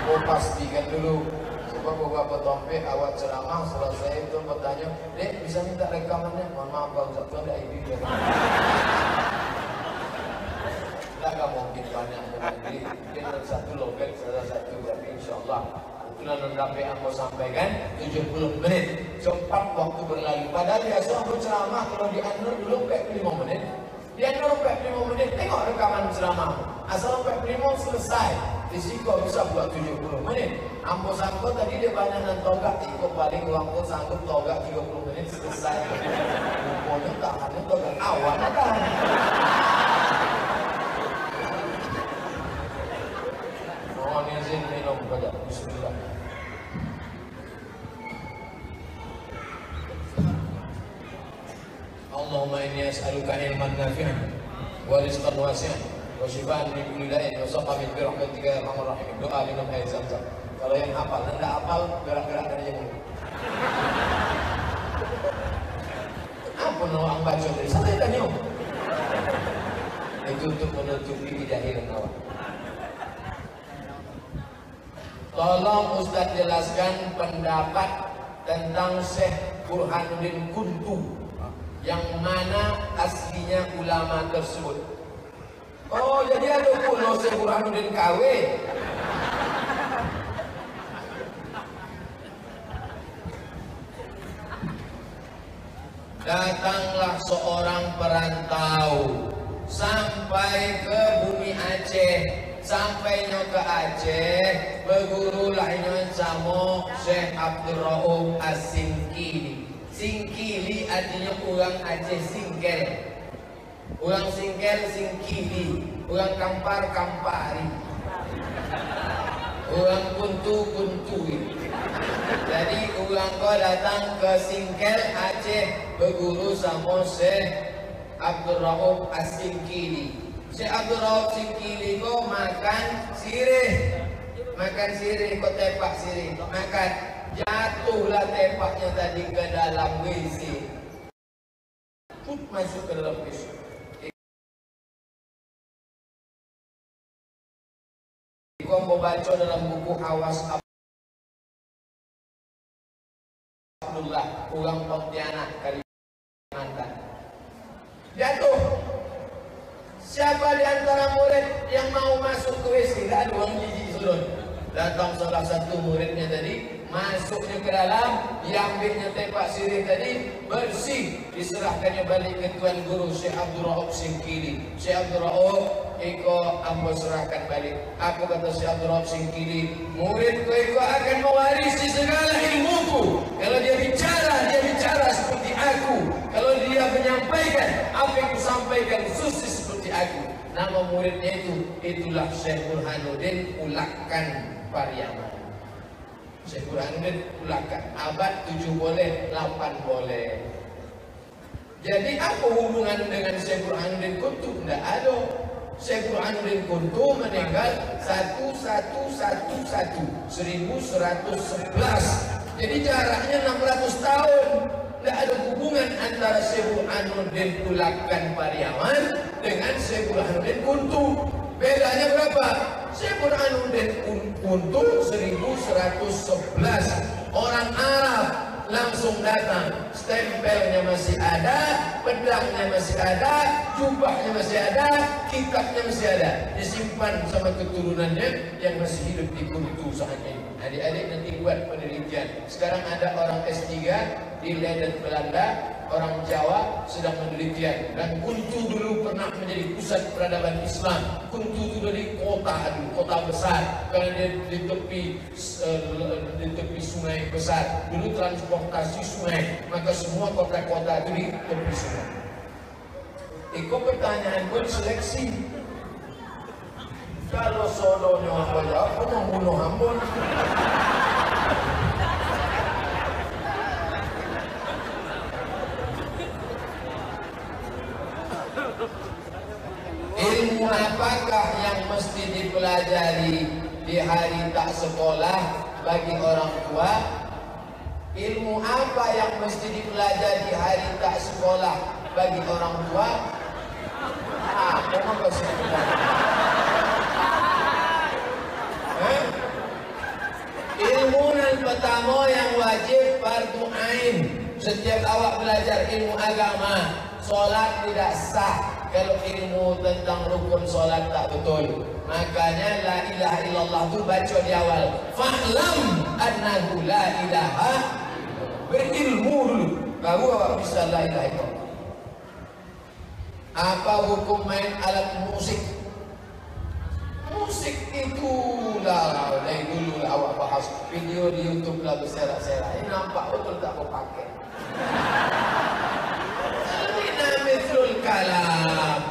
Aku pastikan dulu. Sebab beberapa topik awak ceramah selesai itu bertanya, Dek bisa minta rekamannya? Mohon maaf Pak Ustaz, ada ID dia. Tak kan mungkin banyak Jadi mungkin satu lobek salah satu tapi insya Allah itulah nanti yang mau sampaikan 70 menit. Cepat waktu berlalu. Padahal biasa aku ceramah. Kalau di Anur dulu 45 menit. Di Anur 45 menit. Tengok rekaman ceramah. Asal 45 selesai di sini kau bisa buat 70 menit. Ambo sangko tadi dia banyak dan togak. Iko paling waktu sanggup togak 30 menit selesai. Pokoknya tak ada togak. Awal kan Izin minum pada Bismillah Allahumma inni as'aluka ilman nafi'an wa rizqan wasi'an wa shifaan min kulli da'in wa saqam min birahmatika ya arhamar rahimin. Doa minum air zam-zam. Kalau yang hafal dan tidak hafal gerak-gerak dari yang Apa nama ang baca dari sana dan nyo? Itu untuk menutupi bidahi dan awak. Tolong Ustaz jelaskan pendapat tentang Syekh Burhanuddin Kuntu yang mana aslinya ulama tersebut. Oh, jadi ada pula Syekh Burhanuddin KW. Datanglah seorang perantau sampai ke bumi Aceh, sampainya ke Aceh, berguru lainnya sama Syekh Abdul Rauf As-Singkili. Singkili artinya orang Aceh singkel. Orang singkel singkili, orang kampar kampari. Orang kuntu kuntui. Jadi orang kau datang ke Singkel Aceh berguru sama Syekh Abdul Rauf As-Singkili. Syekh Abdul Rauf Singkili kau makan sirih. Makan sirih kau tepak sirih. Makan jatuhlah tepaknya tadi ke dalam WC. Put masuk ke dalam WC. Kau mau baca dalam buku Awas Abdullah orang Pontianak Kalimantan. Jatuh. Siapa di antara murid yang mau masuk ke WC? Tidak ada orang jijik. Datang salah satu muridnya tadi, masuknya ke dalam, diambilnya tempat sirih tadi, bersih, diserahkannya balik ke tuan guru Syekh Abdul Rauf Singkili. Syekh Abdul Rauf, Iko ambo serahkan balik. Aku kata Syekh Abdul Rauf Singkili, muridku Iko akan mewarisi segala ilmuku. Kalau dia bicara, dia bicara seperti aku. Kalau dia menyampaikan, apa yang kusampaikan susi seperti aku. Nama muridnya itu, itulah Syekh Burhanuddin Ulakan Pariaman. Syekh Burhanuddin Ulakan. Abad 7 boleh, 8 boleh. Jadi apa hubungan dengan Syekh Burhanuddin Kuntu? Tidak ada. Syekh Burhanuddin Kuntu meninggal 1111 1111. Jadi jaraknya 600 tahun. Tidak ada hubungan antara Syekh Burhanuddin Ulakan Pariaman dengan Syekh Burhanuddin Kuntu. Bedanya berapa? Burhanuddin Kuntu 1111. Orang Arab langsung datang. Stempelnya masih ada, pedangnya masih ada, jubahnya masih ada, kitabnya masih ada. Disimpan sama keturunannya yang masih hidup di Kuntu saat ini. Adik-adik nanti buat penelitian. Sekarang ada orang S3 di Leiden Belanda, orang Jawa sedang penelitian. Dan Kuntu dulu pernah menjadi pusat peradaban Islam. Kuntu itu dari kota, aduh, kota besar. Karena dia di tepi uh, di tepi sungai besar. Dulu transportasi sungai, maka semua kota-kota itu di tepi sungai. Iko pertanyaan pun seleksi. Kalau sodonya apa ya, apa membunuh hambun? Ilmu apakah yang mesti dipelajari di hari tak sekolah bagi orang tua? Ilmu apa yang mesti dipelajari di hari tak sekolah bagi orang tua? Ah, memang kau eh? Ilmu yang pertama yang wajib fardu ain. Setiap awak belajar ilmu agama, solat tidak sah kalau ilmu tentang rukun solat tak betul. Makanya la ilaha illallah tu baca di awal. Fa'lam annahu la ilaha berilmu dulu. Baru awak bisa la ilaha illallah. Apa hukum main alat musik? Musik itulah dari dulu lah awak bahas video di YouTube lah berserak-serak. Ini nampak betul tak kau pakai. Ini mitrul kalam.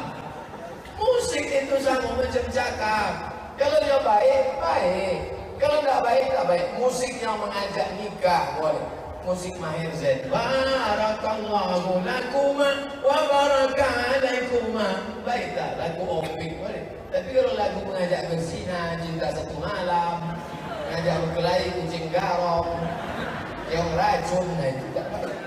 Itu sama macam cakap. Kalau dia baik, baik. Kalau tak baik, tak baik. Musik yang mengajak nikah boleh. Musik Mahir Zain. Barakallahu lakuma wa baraka alaikuma. Baik tak? Lagu opik boleh. Tapi kalau lagu mengajak bersina, cinta satu malam, mengajak berkelahi kucing garong, yang racun, nah itu tak baik.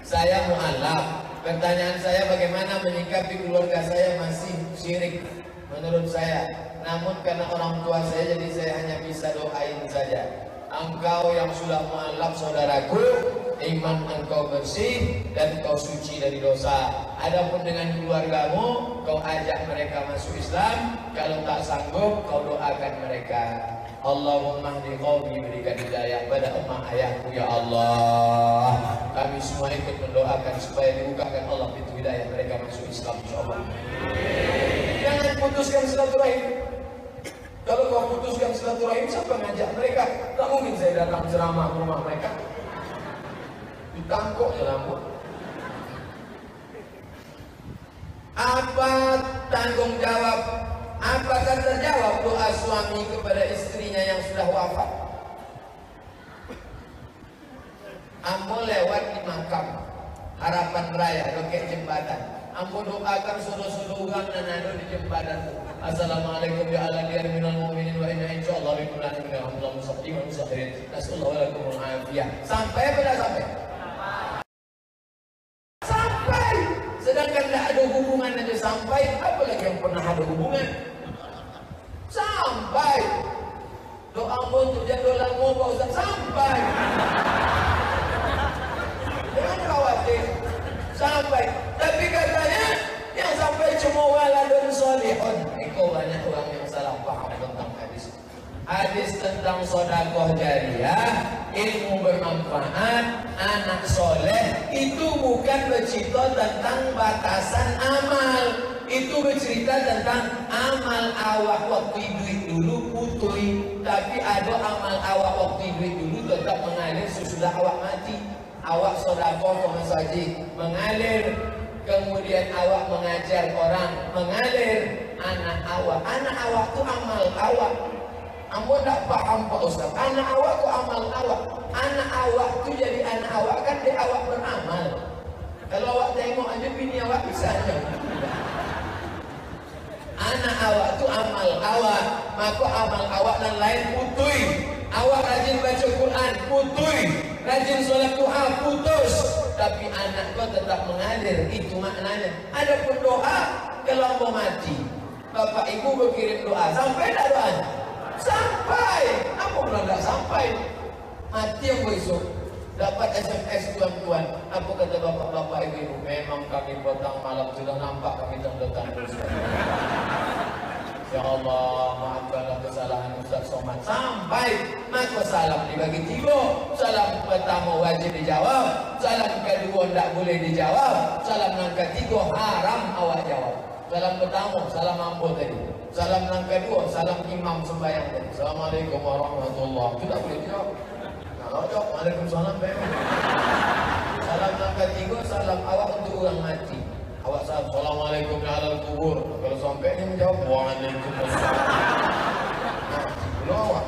Saya mu'alaf. Pertanyaan saya bagaimana menyikapi keluarga saya masih syirik menurut saya. Namun karena orang tua saya jadi saya hanya bisa doain saja. Engkau yang sudah mu'alaf saudaraku, iman engkau bersih dan kau suci dari dosa. Adapun dengan keluargamu, kau ajak mereka masuk Islam. Kalau tak sanggup, kau doakan mereka. Allahumma hdi qaumi berikan hidayah pada umat ayahku ya Allah. Kami semua ikut mendoakan supaya dibukakan Allah pintu hidayah mereka masuk Islam insyaallah. Jangan putuskan silaturahim. Kalau kau putuskan silaturahim, siapa ngajak mereka? Tak mungkin saya datang ceramah ke rumah mereka. Ditangkok je rambut. Apa tanggung jawab? Apakah terjawab doa suami kepada istrinya yang sudah wafat? Ambo lewat di makam harapan raya loket jembatan. Ambo doakan suruh-suruhan dan ada di jembatan. Assalamualaikum ya ala minal mu'minin wa inna musabbi wa musakhirin. Nasallahu lakum al-afiyah. Sampai pada. Sampai. Ke masjid, mengalir Kemudian awak mengajar orang. Mengalir anak awak. Anak awak tu amal awak. Ambo tak faham Pak Ustaz. Anak awak tu amal awak. Anak awak tu jadi anak awak kan dia awak beramal. Kalau awak tengok aja bini awak bisa aja. Anak awak tu amal awak. Maka amal awak dan lain putui. Awak rajin baca Quran putui Rajin solat duha putus. Tapi anak kau tetap mengalir Itu maknanya. Ada pun doa Kalau mau mati Bapak ibu berkirim doa Sampai tak doa? Sampai. Apa pula tak sampai? Mati yang besok Dapat SMS tuan-tuan. Apa kata bapak-bapak ibu-ibu? Memang kami petang malam Sudah nampak kami terus Ya Allah, maafkanlah kesalahan Ustaz Somad. Sampai maka salam dibagi tiga. Salam pertama wajib dijawab. Salam kedua tidak boleh dijawab. Salam yang ketiga haram awak jawab. Salam pertama, salam ambo tadi. Salam yang kedua, salam imam sembahyang tadi. Assalamualaikum warahmatullahi tak boleh dijawab. Kalau jawab, Waalaikumsalam Salam yang ketiga, salam awak untuk orang mati Awak salam Assalamualaikum ya alal kubur. Kalau sampai dia menjawab Waalaikumsalam. Belum awak.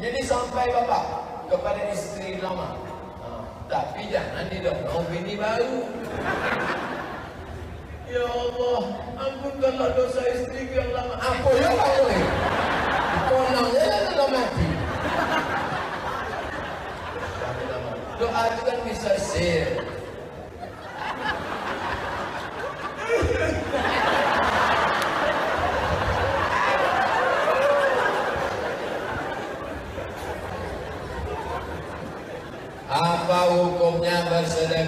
Jadi sampai bapak Kepada isteri lama. Ha, Tapi jangan didorong bini baru. Ya Allah Ampunkanlah dosa isteri yang lama. Apa ya tak boleh Konangnya lah sudah mati Doa itu kan bisa sir Apa hukumnya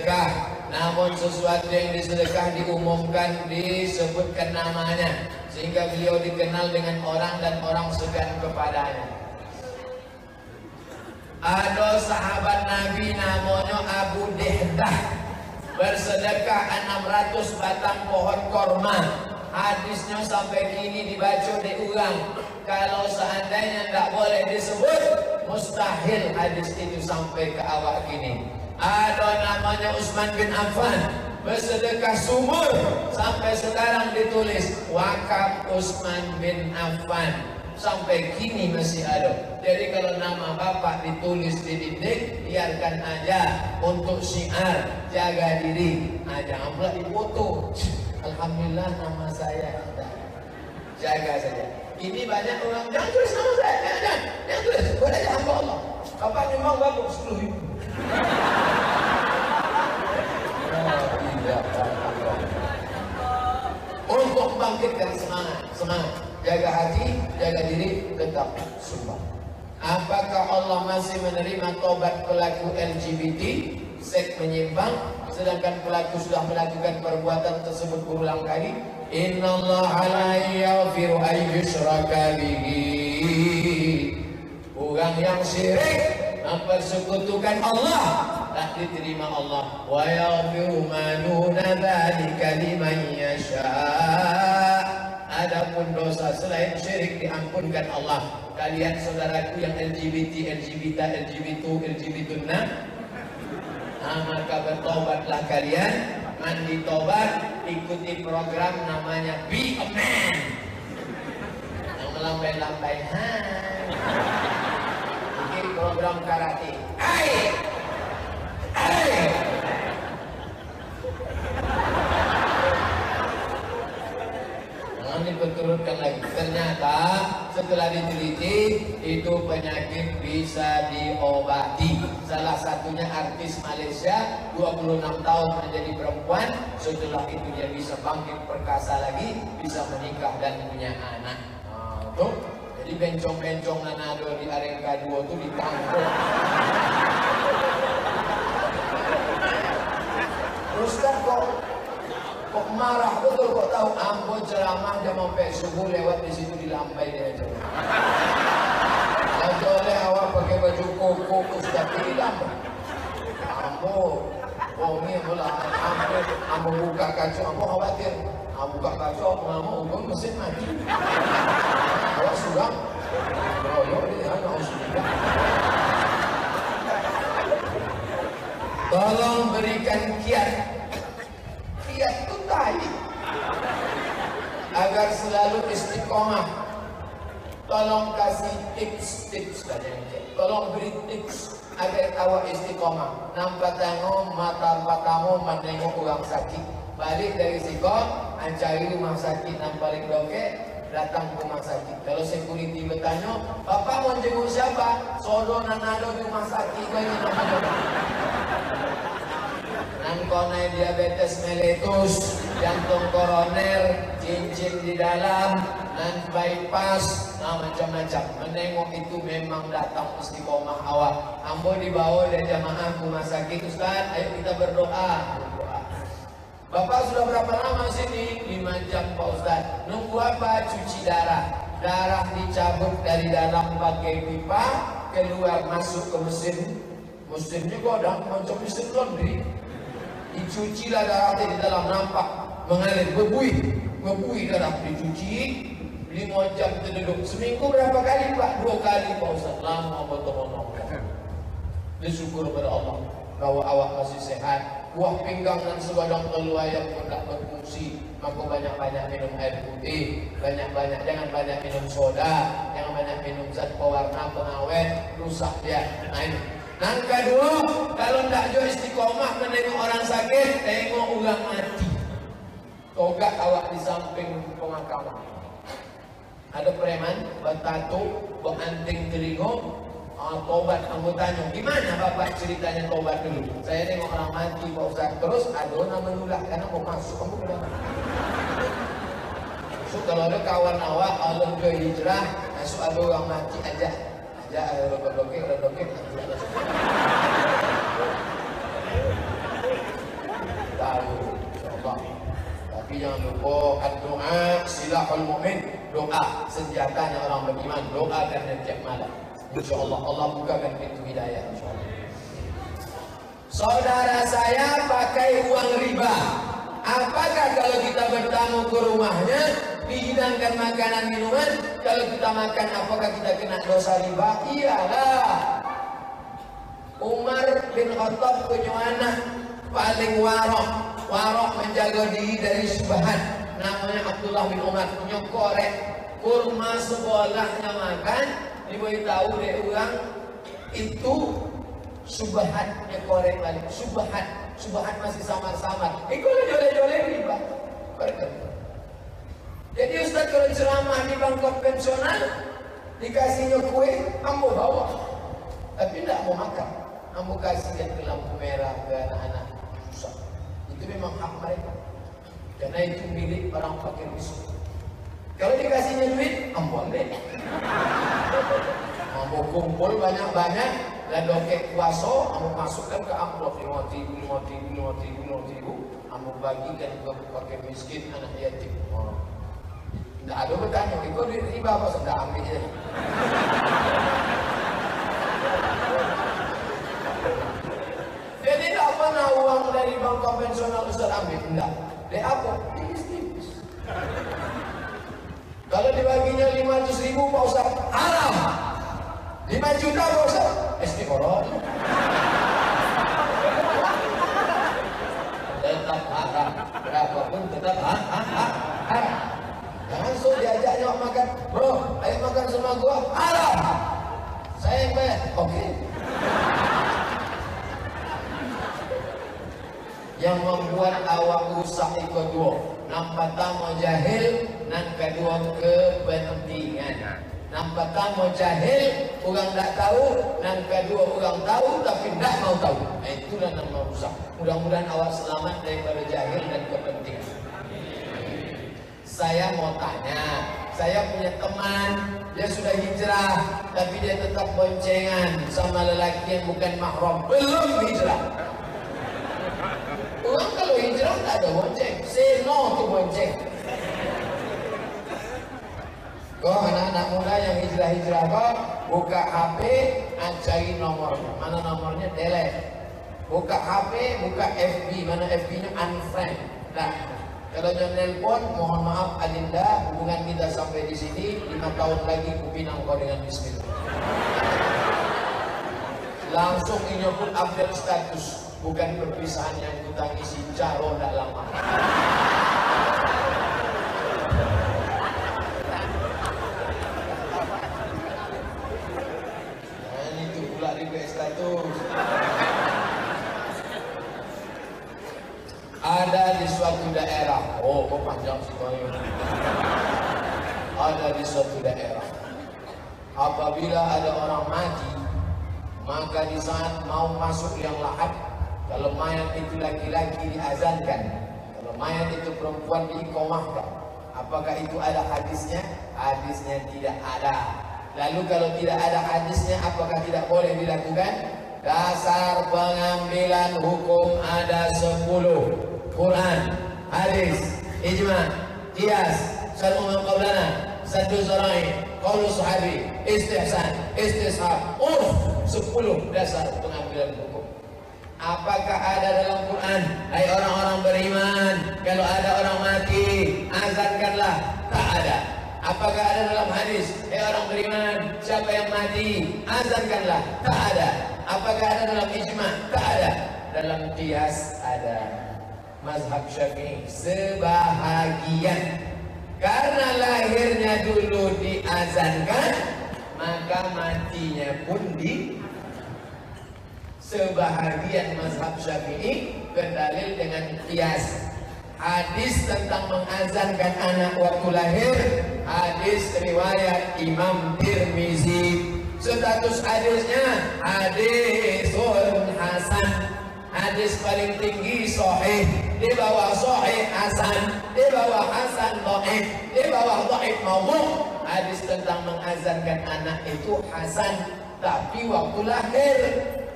bersedekah Namun sesuatu yang disedekah diumumkan Disebutkan namanya. Sehingga beliau dikenal dengan orang dan orang segan kepadanya. Ada sahabat Nabi namanya Abu Dehdah. Bersedekah 600 batang pohon korma. Hadisnya sampai kini dibaca di orang. Kalau seandainya tak boleh disebut, mustahil hadis itu sampai ke awak kini. Ada namanya Usman bin Affan bersedekah sumur sampai sekarang ditulis wakaf Usman bin Affan sampai kini masih ada. Jadi kalau nama bapak ditulis di dinding, biarkan aja untuk syiar jaga diri. Aja pula dipoto. Alhamdulillah nama saya. Jaga saja. Ini banyak orang jangan tulis nama saya. Jangan, jangan, jangan tulis. Aja hamba Allah. Bapak memang bagus sepuluh ribu. Untuk membangkitkan semangat, semangat. Jaga hati, jaga diri, tetap sumpah. Apakah Allah masih menerima tobat pelaku LGBT, seks menyimpang, sedangkan pelaku sudah melakukan perbuatan tersebut berulang kali Inna Allah la yaghfiru ay yushraka bihi orang yang syirik mempersekutukan Allah. Tak diterima Allah. Wa yaghfiru ma duna dzalika liman yasha. Adapun dosa selain syirik diampunkan Allah. Kalian saudaraku yang LGBT LGBT LGBT LGBT Nah, maka bertobatlah kalian. Mandi tobat. Ikuti program namanya Be a Man. Yang melambai-lambai ini program karate Hai Hai Jangan diperturutkan lagi. Ternyata setelah diteliti itu penyakit bisa diobati. Salah satunya artis Malaysia 26 tahun menjadi perempuan. Setelah itu dia bisa bangkit perkasa lagi, bisa menikah dan punya anak. Nah, tuh. Jadi bencong-bencong Nanado di Arengka 2 itu ditangkap. Ustaz kok kok marah betul kok tahu ampun ceramah jam sampai subuh lewat di situ dilambai dia aja. Lalu oleh awak pakai baju koko ustaz ini lambai. Ampun, oh ini pula ampun, ampun buka kaca, ampun khawatir. Ampun buka kaca, ampun lama, ampun mesin mati. Sudah. Tolong berikan kiat. Kiat itu tadi Agar selalu istiqomah. Tolong kasih tips-tips Tolong beri tips Agar awak istiqomah. Nampak tengok mata matamu menengok orang sakit. Balik dari siko Mencari rumah sakit Nampak doke Datang ke rumah sakit Kalau security bertanya Bapak mau jenguk siapa? Solo nanado di rumah sakit Bagi nama Nangkonai diabetes mellitus, jantung koroner, cincin di dalam, dan bypass, nah macam-macam. Menengok itu memang datang istiqomah awak. Ambo dibawa dari jamaah rumah sakit Ustaz, ayo kita berdoa. Bapak sudah berapa lama sini? 5 jam Pak Ustaz. Nunggu apa? Cuci darah. Darah dicabut dari dalam pakai pipa, keluar masuk ke mesin. Mesinnya kok ada macam mesin laundry dicucilah darah di dalam nampak mengalir berbuih berbuih darah dicuci lima jam terduduk seminggu berapa kali pak dua kali pak Ustaz lama betul-betul bersyukur kepada Allah bahwa awak masih sehat buah pinggang dan sebadang keluar yang tak berfungsi maka banyak-banyak minum air putih banyak-banyak jangan banyak minum soda jangan banyak minum zat pewarna pengawet rusak dia nah ini Nang kedua, kalau tak jauh istiqomah menengok orang sakit, tengok orang mati. Togak awak di samping pemakaman. Ada preman, bertato, beranting telinga, uh, tobat anggotanya. Gimana bapak ceritanya tobat dulu? Saya tengok orang mati, Pak Ustaz. Terus ada orang menulah karena mau masuk. Kamu bilang. So, kalau ada kawan awak, Allah ke hijrah, masuk ada orang mati aja. Ya, ada dokter, ada dokter, Tahu, coba. Tapi jangan lupa doa silahul mu'min doa senjatanya orang beriman doa dan setiap malam. Insya Allah bukakan pintu hidayah. Saudara saya pakai uang riba. Apakah kalau kita bertamu ke rumahnya dihidangkan makanan minuman, kalau kita makan apakah kita kena dosa riba? Iyalah. Umar bin Khattab punya anak paling warok, warok menjaga diri dari subhan. Namanya Abdullah bin Umar korek kurma sebolahnya makan diberitahu dia orang itu subhannya korek balik. Subhan subhan masih samar-samar. Itu joleh-joleh riba jadi Ustaz kalau ceramah di bangkok pensional dikasihnya kue ambo bawa tapi tidak mau makan. Ambo kasih dia ke lampu merah ke anak-anak. Susah. Itu memang hak mereka. Karena itu milik orang fakir miskin kalau dikasihnya duit, ampun deh. Mau kumpul banyak-banyak, dan dokek kuaso, kamu masukkan ke amplop lima ribu, lima ribu, lima ribu, lima ribu, kamu bagikan ke pakai miskin anak yatim. Oh. Tidak ada bertanya, itu duit riba apa sudah ambil je. Jadi tidak pernah uang dari bank konvensional Ustaz ambil, tidak. Dia apa? Tipis-tipis. Kalau dibaginya 500 ribu Pak Ustaz, haram. 5 juta Pak Ustaz, istiqoroh. tetap haram. Berapapun tetap haram. Jangan so diajaknya makan, bro, ayo makan sama gua, haram. Saya yang bayar, oke. Okay. Yang membuat awak rusak itu dua. Nampak pertama jahil, dan kedua kepentingan. Yang pertama jahil, orang tak tahu, dan kedua orang tahu tapi tidak mau tahu. Nah, itulah yang merusak. Mudah-mudahan awak selamat daripada jahil dan kepentingan. Saya mau tanya, saya punya teman, dia sudah hijrah, tapi dia tetap boncengan sama lelaki yang bukan mahram. Belum hijrah. Orang kalau hijrah tak ada bonceng. Say no to bonceng. Kau anak-anak muda yang hijrah-hijrah kau buka HP, cari nomor. Mana nomornya? Delete. Buka HP, buka FB. Mana FB-nya? Unfriend. Nah, kalau jangan nelpon, mohon maaf Adinda, hubungan kita sampai di sini. Lima tahun lagi kupinang kau dengan Bismillah. Langsung ini pun update status bukan perpisahan yang kita isi caro tak lama. Dan itu pula di status. Suatu daerah. Oh, kok panjang sih Ada di suatu daerah. Apabila ada orang mati, maka di saat mau masuk yang lahat kalau mayat itu laki-laki diazankan, kalau mayat itu perempuan diikomahkan, apakah itu ada hadisnya? Hadisnya tidak ada. Lalu kalau tidak ada hadisnya, apakah tidak boleh dilakukan? Dasar pengambilan hukum ada sepuluh. Quran, hadis, ijma, qiyas, satu qaulana, satu sarai, qaulu sahabi, istihsan, istishab, urf, sepuluh dasar pengambilan hukum. Apakah ada dalam Quran? Hai orang-orang beriman Kalau ada orang mati Azankanlah. Tak ada. Apakah ada dalam hadis? Hai orang beriman Siapa yang mati Azankanlah. Tak ada. Apakah ada dalam ijma? Tak ada. Dalam tias ada Mazhab syafi'i. Sebahagian. Karena lahirnya dulu diazankan Maka matinya pun di sebahagian mazhab syafi'i berdalil dengan kias hadis tentang mengazankan anak waktu lahir hadis riwayat Imam Tirmizi. Status hadisnya hadis hasan. Hadis paling tinggi sahih di bawah sahih hasan di bawah hasan dhaif di bawah dhaif maudhu hadis tentang mengazankan anak itu hasan. Tapi waktu lahir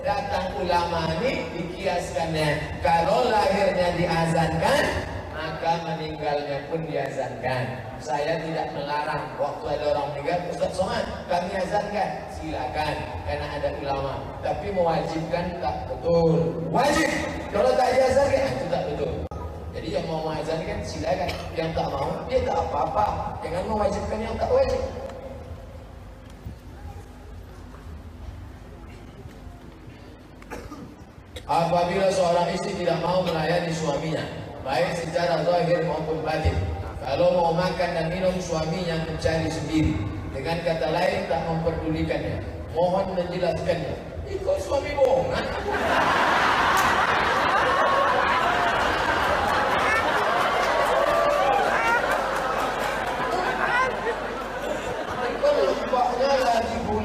datang ulama ini dikiaskannya kalau lahirnya diazankan maka meninggalnya pun diazankan. Saya tidak melarang. Waktu ada orang meninggal Ustaz Somad kami azankan silakan karena ada ulama tapi mewajibkan tak betul wajib kalau tak diazankan itu tak betul jadi yang mau azan kan silakan. Yang tak mau dia tak apa-apa. Jangan mewajibkan yang tak wajib. Apabila seorang istri tidak mau melayani suaminya, baik secara zahir maupun batin, kalau mau makan dan minum suaminya mencari sendiri, dengan kata lain tak memperdulikannya, mohon menjelaskannya. Ikut suami bohongan.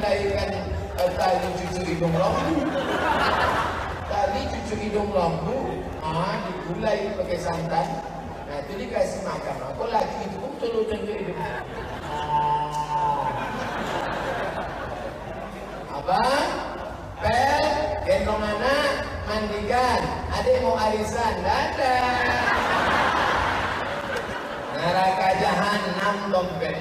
mulaikan uh, tali cucu hidung lampu. Tali cucu hidung lampu ah digulai pakai santan. Nah itu dikasih makan. Aku lagi itu pun telur cucu hidung apa pel gendong anak mandikan adik mau arisan dadah neraka jahanam dompet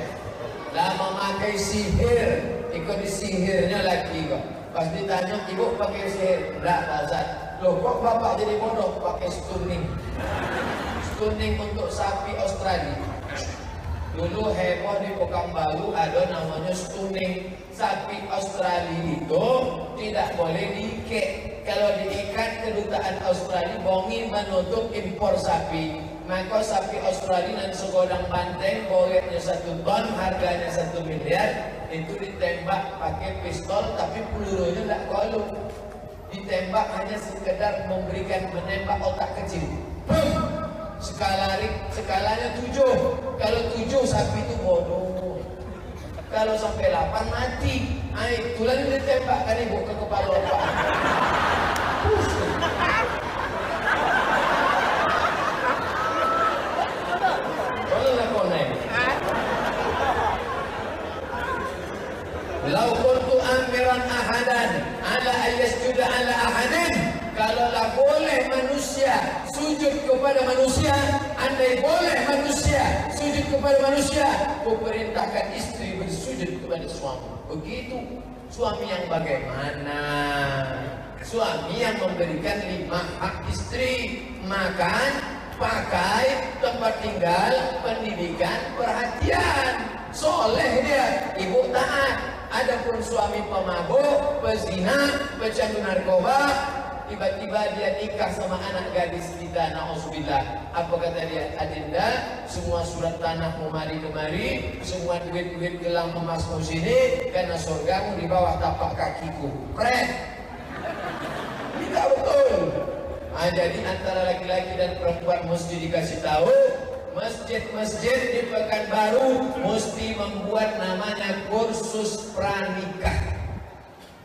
dah memakai sihir ikut sihirnya lagi kok. Pas ditanya ibu pakai sihir, enggak Pak Loh kok bapak jadi bodoh pakai stunning? Stunning untuk sapi Australia. Dulu heboh di Pekanbaru ada namanya stunning sapi Australia itu tidak boleh diikat. Kalau diikat kedutaan Australia bongi menutup impor sapi. Maka sapi Australia dan segodang banteng boyetnya satu ton, harganya satu miliar itu ditembak pakai pistol tapi pelurunya tidak kolu ditembak hanya sekedar memberikan menembak otak kecil Bum! Skala skalanya tujuh. Kalau tujuh sapi itu bodoh. Kalau sampai delapan mati. Ay, tulang ditembak kan ibu ke kepala otak Lau kuntu amiran ahadan. Ala ayyasjuda ala ahadin Kalaulah boleh manusia sujud kepada manusia Andai boleh manusia sujud kepada manusia Ku perintahkan istri bersujud kepada suami. Begitu. Suami yang bagaimana? Suami yang memberikan lima hak istri Makan, pakai, tempat tinggal, pendidikan, perhatian. Soleh dia, ibu taat. Adapun suami pemabuk, pezina, pecandu narkoba, tiba-tiba dia nikah sama anak gadis kita, na'udzubillah. Apa kata dia? Adinda, semua surat tanah mau mari kemari, semua duit-duit gelang emas sini, karena surgamu di bawah tapak kakiku. Pret! Tidak betul. Ah, jadi antara laki-laki dan perempuan mesti dikasih tahu Masjid-masjid di Pekanbaru mesti membuat namanya kursus pranikah.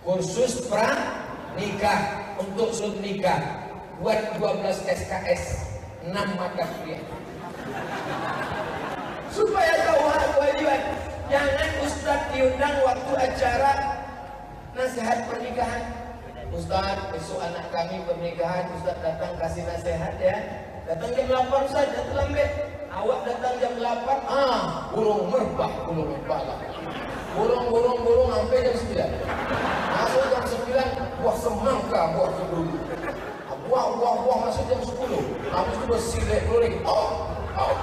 Kursus pranikah untuk sud nikah. Buat 12 SKS, 6 mata kuliah. Supaya tahu hak kewajiban. Jangan Ustaz diundang waktu acara nasihat pernikahan. Ustaz, besok anak kami pernikahan, Ustaz datang kasih nasihat ya. Datang jam 8 saja terlambat. Awak datang jam 8, ah, burung merbah, burung kepala. Burung, burung, burung sampai jam 9. Masuk jam 9, buah semangka, buah kedulu. Ah, buah, buah, buah masuk jam 10. Habis itu bersilek lulik. Oh, oh.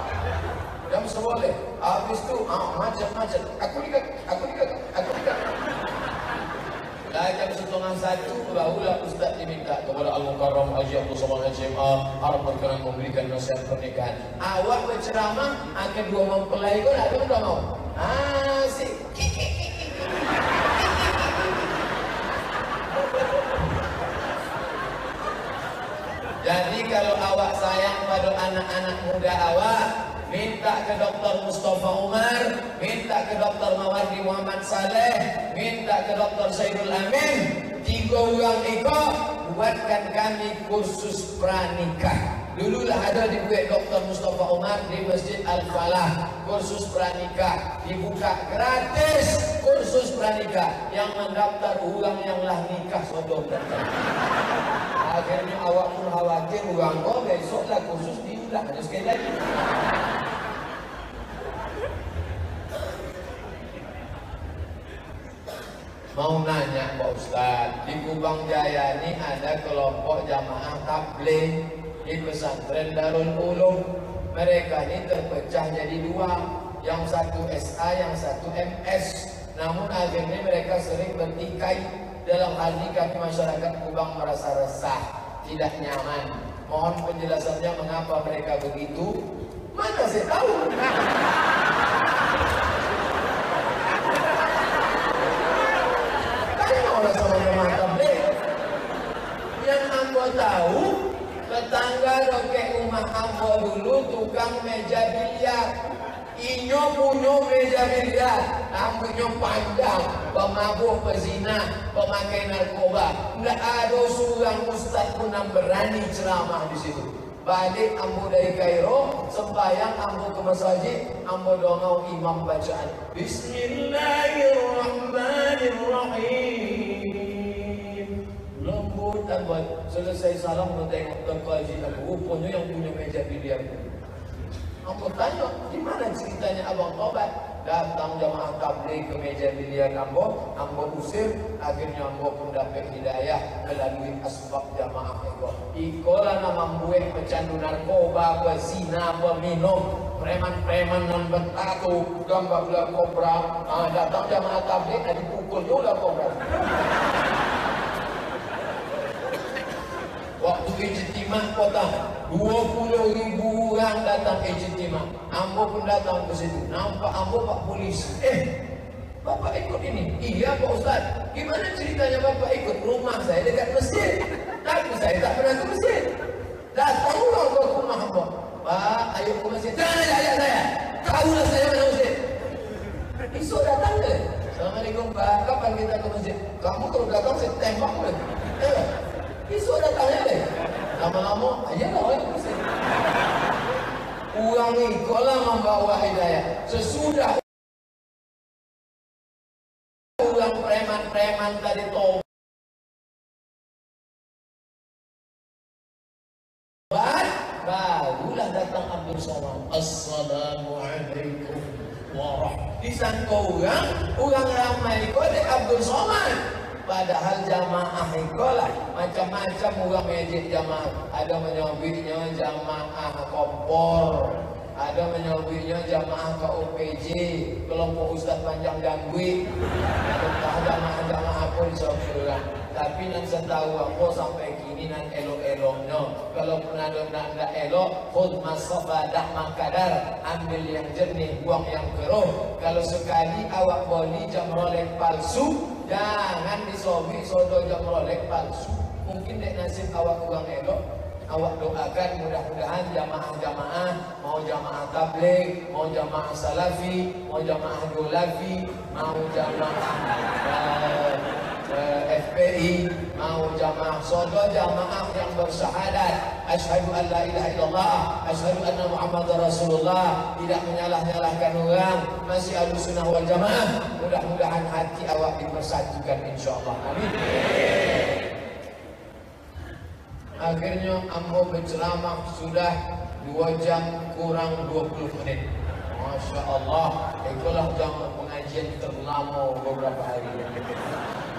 Jam 10. Habis itu, ah, macet-macet. Aku lihat, aku lihat, aku lihat. Dah jam setengah satu barulah Ustaz diminta kepada Al-Mukarram Haji Abdul Somad HMA harap berkenan memberikan nasihat pernikahan. Awak berceramah, akan dua mempelai kau nak tak mau? Asyik. Jadi kalau awak sayang pada anak-anak muda awak, minta ke Dr. Mustafa Umar, minta ke Dr. Mawardi Muhammad Saleh, minta ke Dr. Saidul Amin, tiga orang itu buatkan kami kursus pranikah. Dululah ada di buat Dr. Mustafa Umar di Masjid Al-Falah kursus pranikah dibuka gratis kursus pranikah yang mendaftar ulang yang lah nikah sodom Akhirnya awak pun khawatir uang kau besoklah kursus diulang ada sekali lagi. Mau nanya Pak Ustaz, di Kubang Jaya ini ada kelompok jamaah tabligh di pesantren Darul Ulum. Mereka ini terpecah jadi dua, yang satu SA, yang satu MS. Namun akhirnya mereka sering bertikai dalam hal ini masyarakat Kubang merasa resah, tidak nyaman. Mohon penjelasannya mengapa mereka begitu. Mana saya tahu? Tanya orang sama jemaah tabligh. Yang ambo tahu, tetangga dokek rumah ambo dulu tukang meja biliar. Inyo punya meja biliar, rambutnya panjang, pemabuk, pezina, pemakai narkoba. Enggak ada seorang ustaz pun yang berani ceramah di situ. Balik ambo dari Kairo, sembahyang ambo ke masjid, ambo dongau imam bacaan. Bismillahirrahmanirrahim. Dan buat selesai salam mau tengok terkaji aku rupanya yang punya meja biliar. Ambo tanya, di mana ceritanya abang tobat? Datang jamaah tabligh ke meja biliar Ambo, Ambo usir, akhirnya Ambo pun dapat hidayah melalui asbab jamaah itu. Ikolah nama buat pecandu narkoba, pezina, peminum, preman-preman yang bertatu, gambar ular kobra. Ah, datang jamaah tabligh, ada pukul juga kobra. Waktu ijtimah kota 20 ribu orang datang ijtimah Ambo pun datang ke situ. Nampak Ambo pak polis. Eh Bapak ikut ini? Iya Pak Ustaz. Gimana ceritanya Bapak ikut rumah saya dekat masjid? Tapi saya tak pernah ke masjid. Datang orang ke rumah Ambo. Pak ayo ke masjid. Jangan ajak saya. Tahulah saya mana masjid. Esok datang ke? Assalamualaikum Pak. Kapan kita ke masjid? Kamu kalau datang saya tembak lagi Eh Esok datangnya deh. Lama-lama, aja lah orang. Orang ikutlah membawa hidayah. Sesudah orang preman-preman tadi tobat. Barulah datang Abdul Somad. Assalamualaikum warahmatullahi Disangka orang, orang ramai kau ada Abdul Somad. Padahal jamaah ikolah macam-macam orang majid jamaah. Ada menyobiknya jamaah kompor. Ada menyobiknya jamaah KOPJ. Kelompok Ustaz Panjang Gangwi. Ada jamaah-jamaah pun seorang. Tapi yang saya tahu aku sampai kini nan elok-eloknya. Kalau pernah ada nak elok, khud masafa dah makadar. Ambil yang jernih, buang yang keruh. Kalau sekali awak boli jam rolek palsu, Jangan disobi sodo rolek palsu. Mungkin dek nasib awak kurang elok. Awak doakan mudah-mudahan jamaah-jamaah mau jamaah tabligh, mau jamaah salafi, mau jamaah dolafi, mau jamaah uh, uh, FPI, mau jamaah sodo jamaah yang bersyahadat. Asyhadu an la ilaha illallah asyhadu anna muhammadar rasulullah. Tidak menyalah-nyalahkan orang. Masih ahlu sunnah wal jamaah. Mudah-mudahan hati awak dipersatukan insyaallah. Amin. Akhirnya ambo berceramah sudah 2 jam kurang 20 menit. Masya Allah Itulah jam pengajian terlama beberapa hari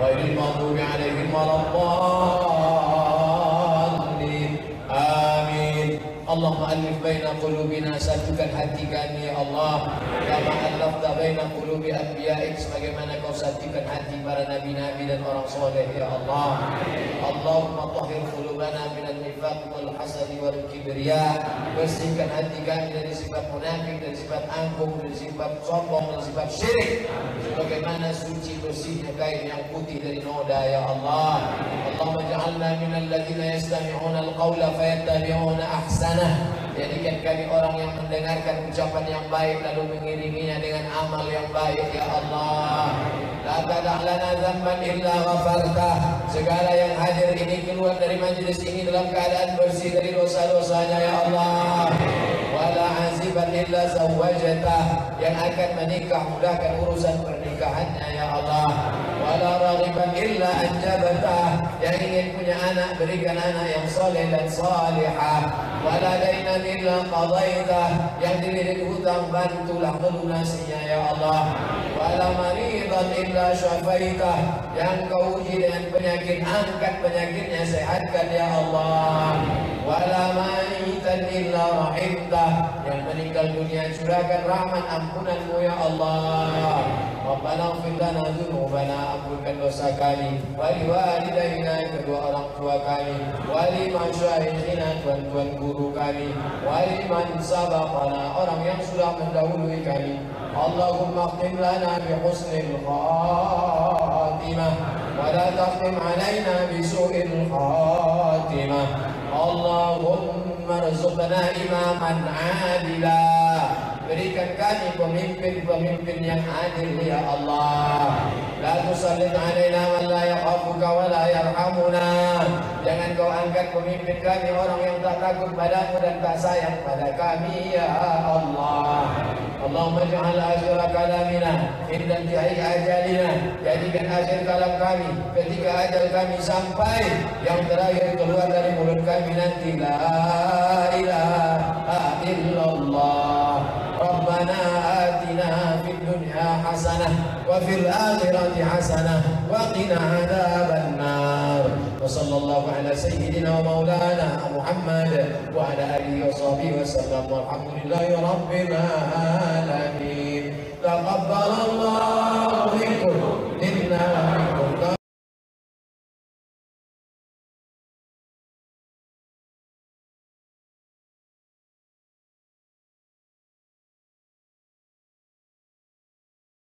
غير المغضوب عليهم ولا الضالين آمين اللهم ألف بين قلوبنا satukan hati kami ya Allah kama alafta baina qulubi anbiya'ik sebagaimana kau satukan hati para nabi-nabi dan orang soleh ya Allah Allahumma tahhir qulubana min al-nifaq wal hasad wal kibriya bersihkan hati kami dari sifat munafik dari sifat angkuh dari sifat sombong dari sifat syirik. Sebagaimana suci bersihnya kain yang putih dari noda ya Allah. Allahumma ja'alna min alladhina yastami'una al-qawla fayattabi'una ahsanah Jadikan kami orang yang mendengarkan ucapan yang baik lalu mengiringinya dengan amal yang baik ya Allah. La tadah lana zamban illa ghafartah Segala yang hadir ini keluar dari majlis ini dalam keadaan bersih dari dosa-dosanya ya Allah. Wala aziban illa zawajatah Yang akan menikah mudahkan urusan pernikahannya ya Allah. Wala raghiban illa anjabatah Yang ingin punya anak berikan anak yang soleh dan salihah. Wala dainan illa qadaitah Yang dilirik hutang bantulah melunasinya ya Allah Wala maridan illa syafaitah Yang kau uji dengan penyakit Angkat penyakitnya sehatkan ya Allah. Wala ma'itan illa rahimtah Yang meninggal dunia curahkan rahmat ampunanmu ya Allah Rabbana gfir lana dhunubana ampunkan dosa kami. Wali walidaina kedua orang tua kami. Wali masyaikhina tuan-tuan guru kami. Wali man sabaqana orang yang sudah mendahului kami. Allahumma khtim lana bi husnil khatimah. Wa la takhtim alaina bi su'il khatimah. Allahumma rzuqna imaman adilah Berikan kami pemimpin-pemimpin yang adil ya Allah. La tusallit alaina man la yakhafuka wa la yarhamuna. Jangan kau angkat pemimpin kami orang yang tak takut padamu dan tak sayang pada kami ya Allah. Allahumma ja'al akhir kalamina inda intihai ajalina. Jadikan akhir kalam kami ketika ajal kami sampai Yang terakhir keluar dari mulut kami nanti La ilaha حسنة وفي الآخرة حسنة وقنا عذاب النار. وصلى الله على سيدنا ومولانا محمد وعلى آله وصحبه وسلم والحمد لله رب العالمين. تقبل الله منكم. إنا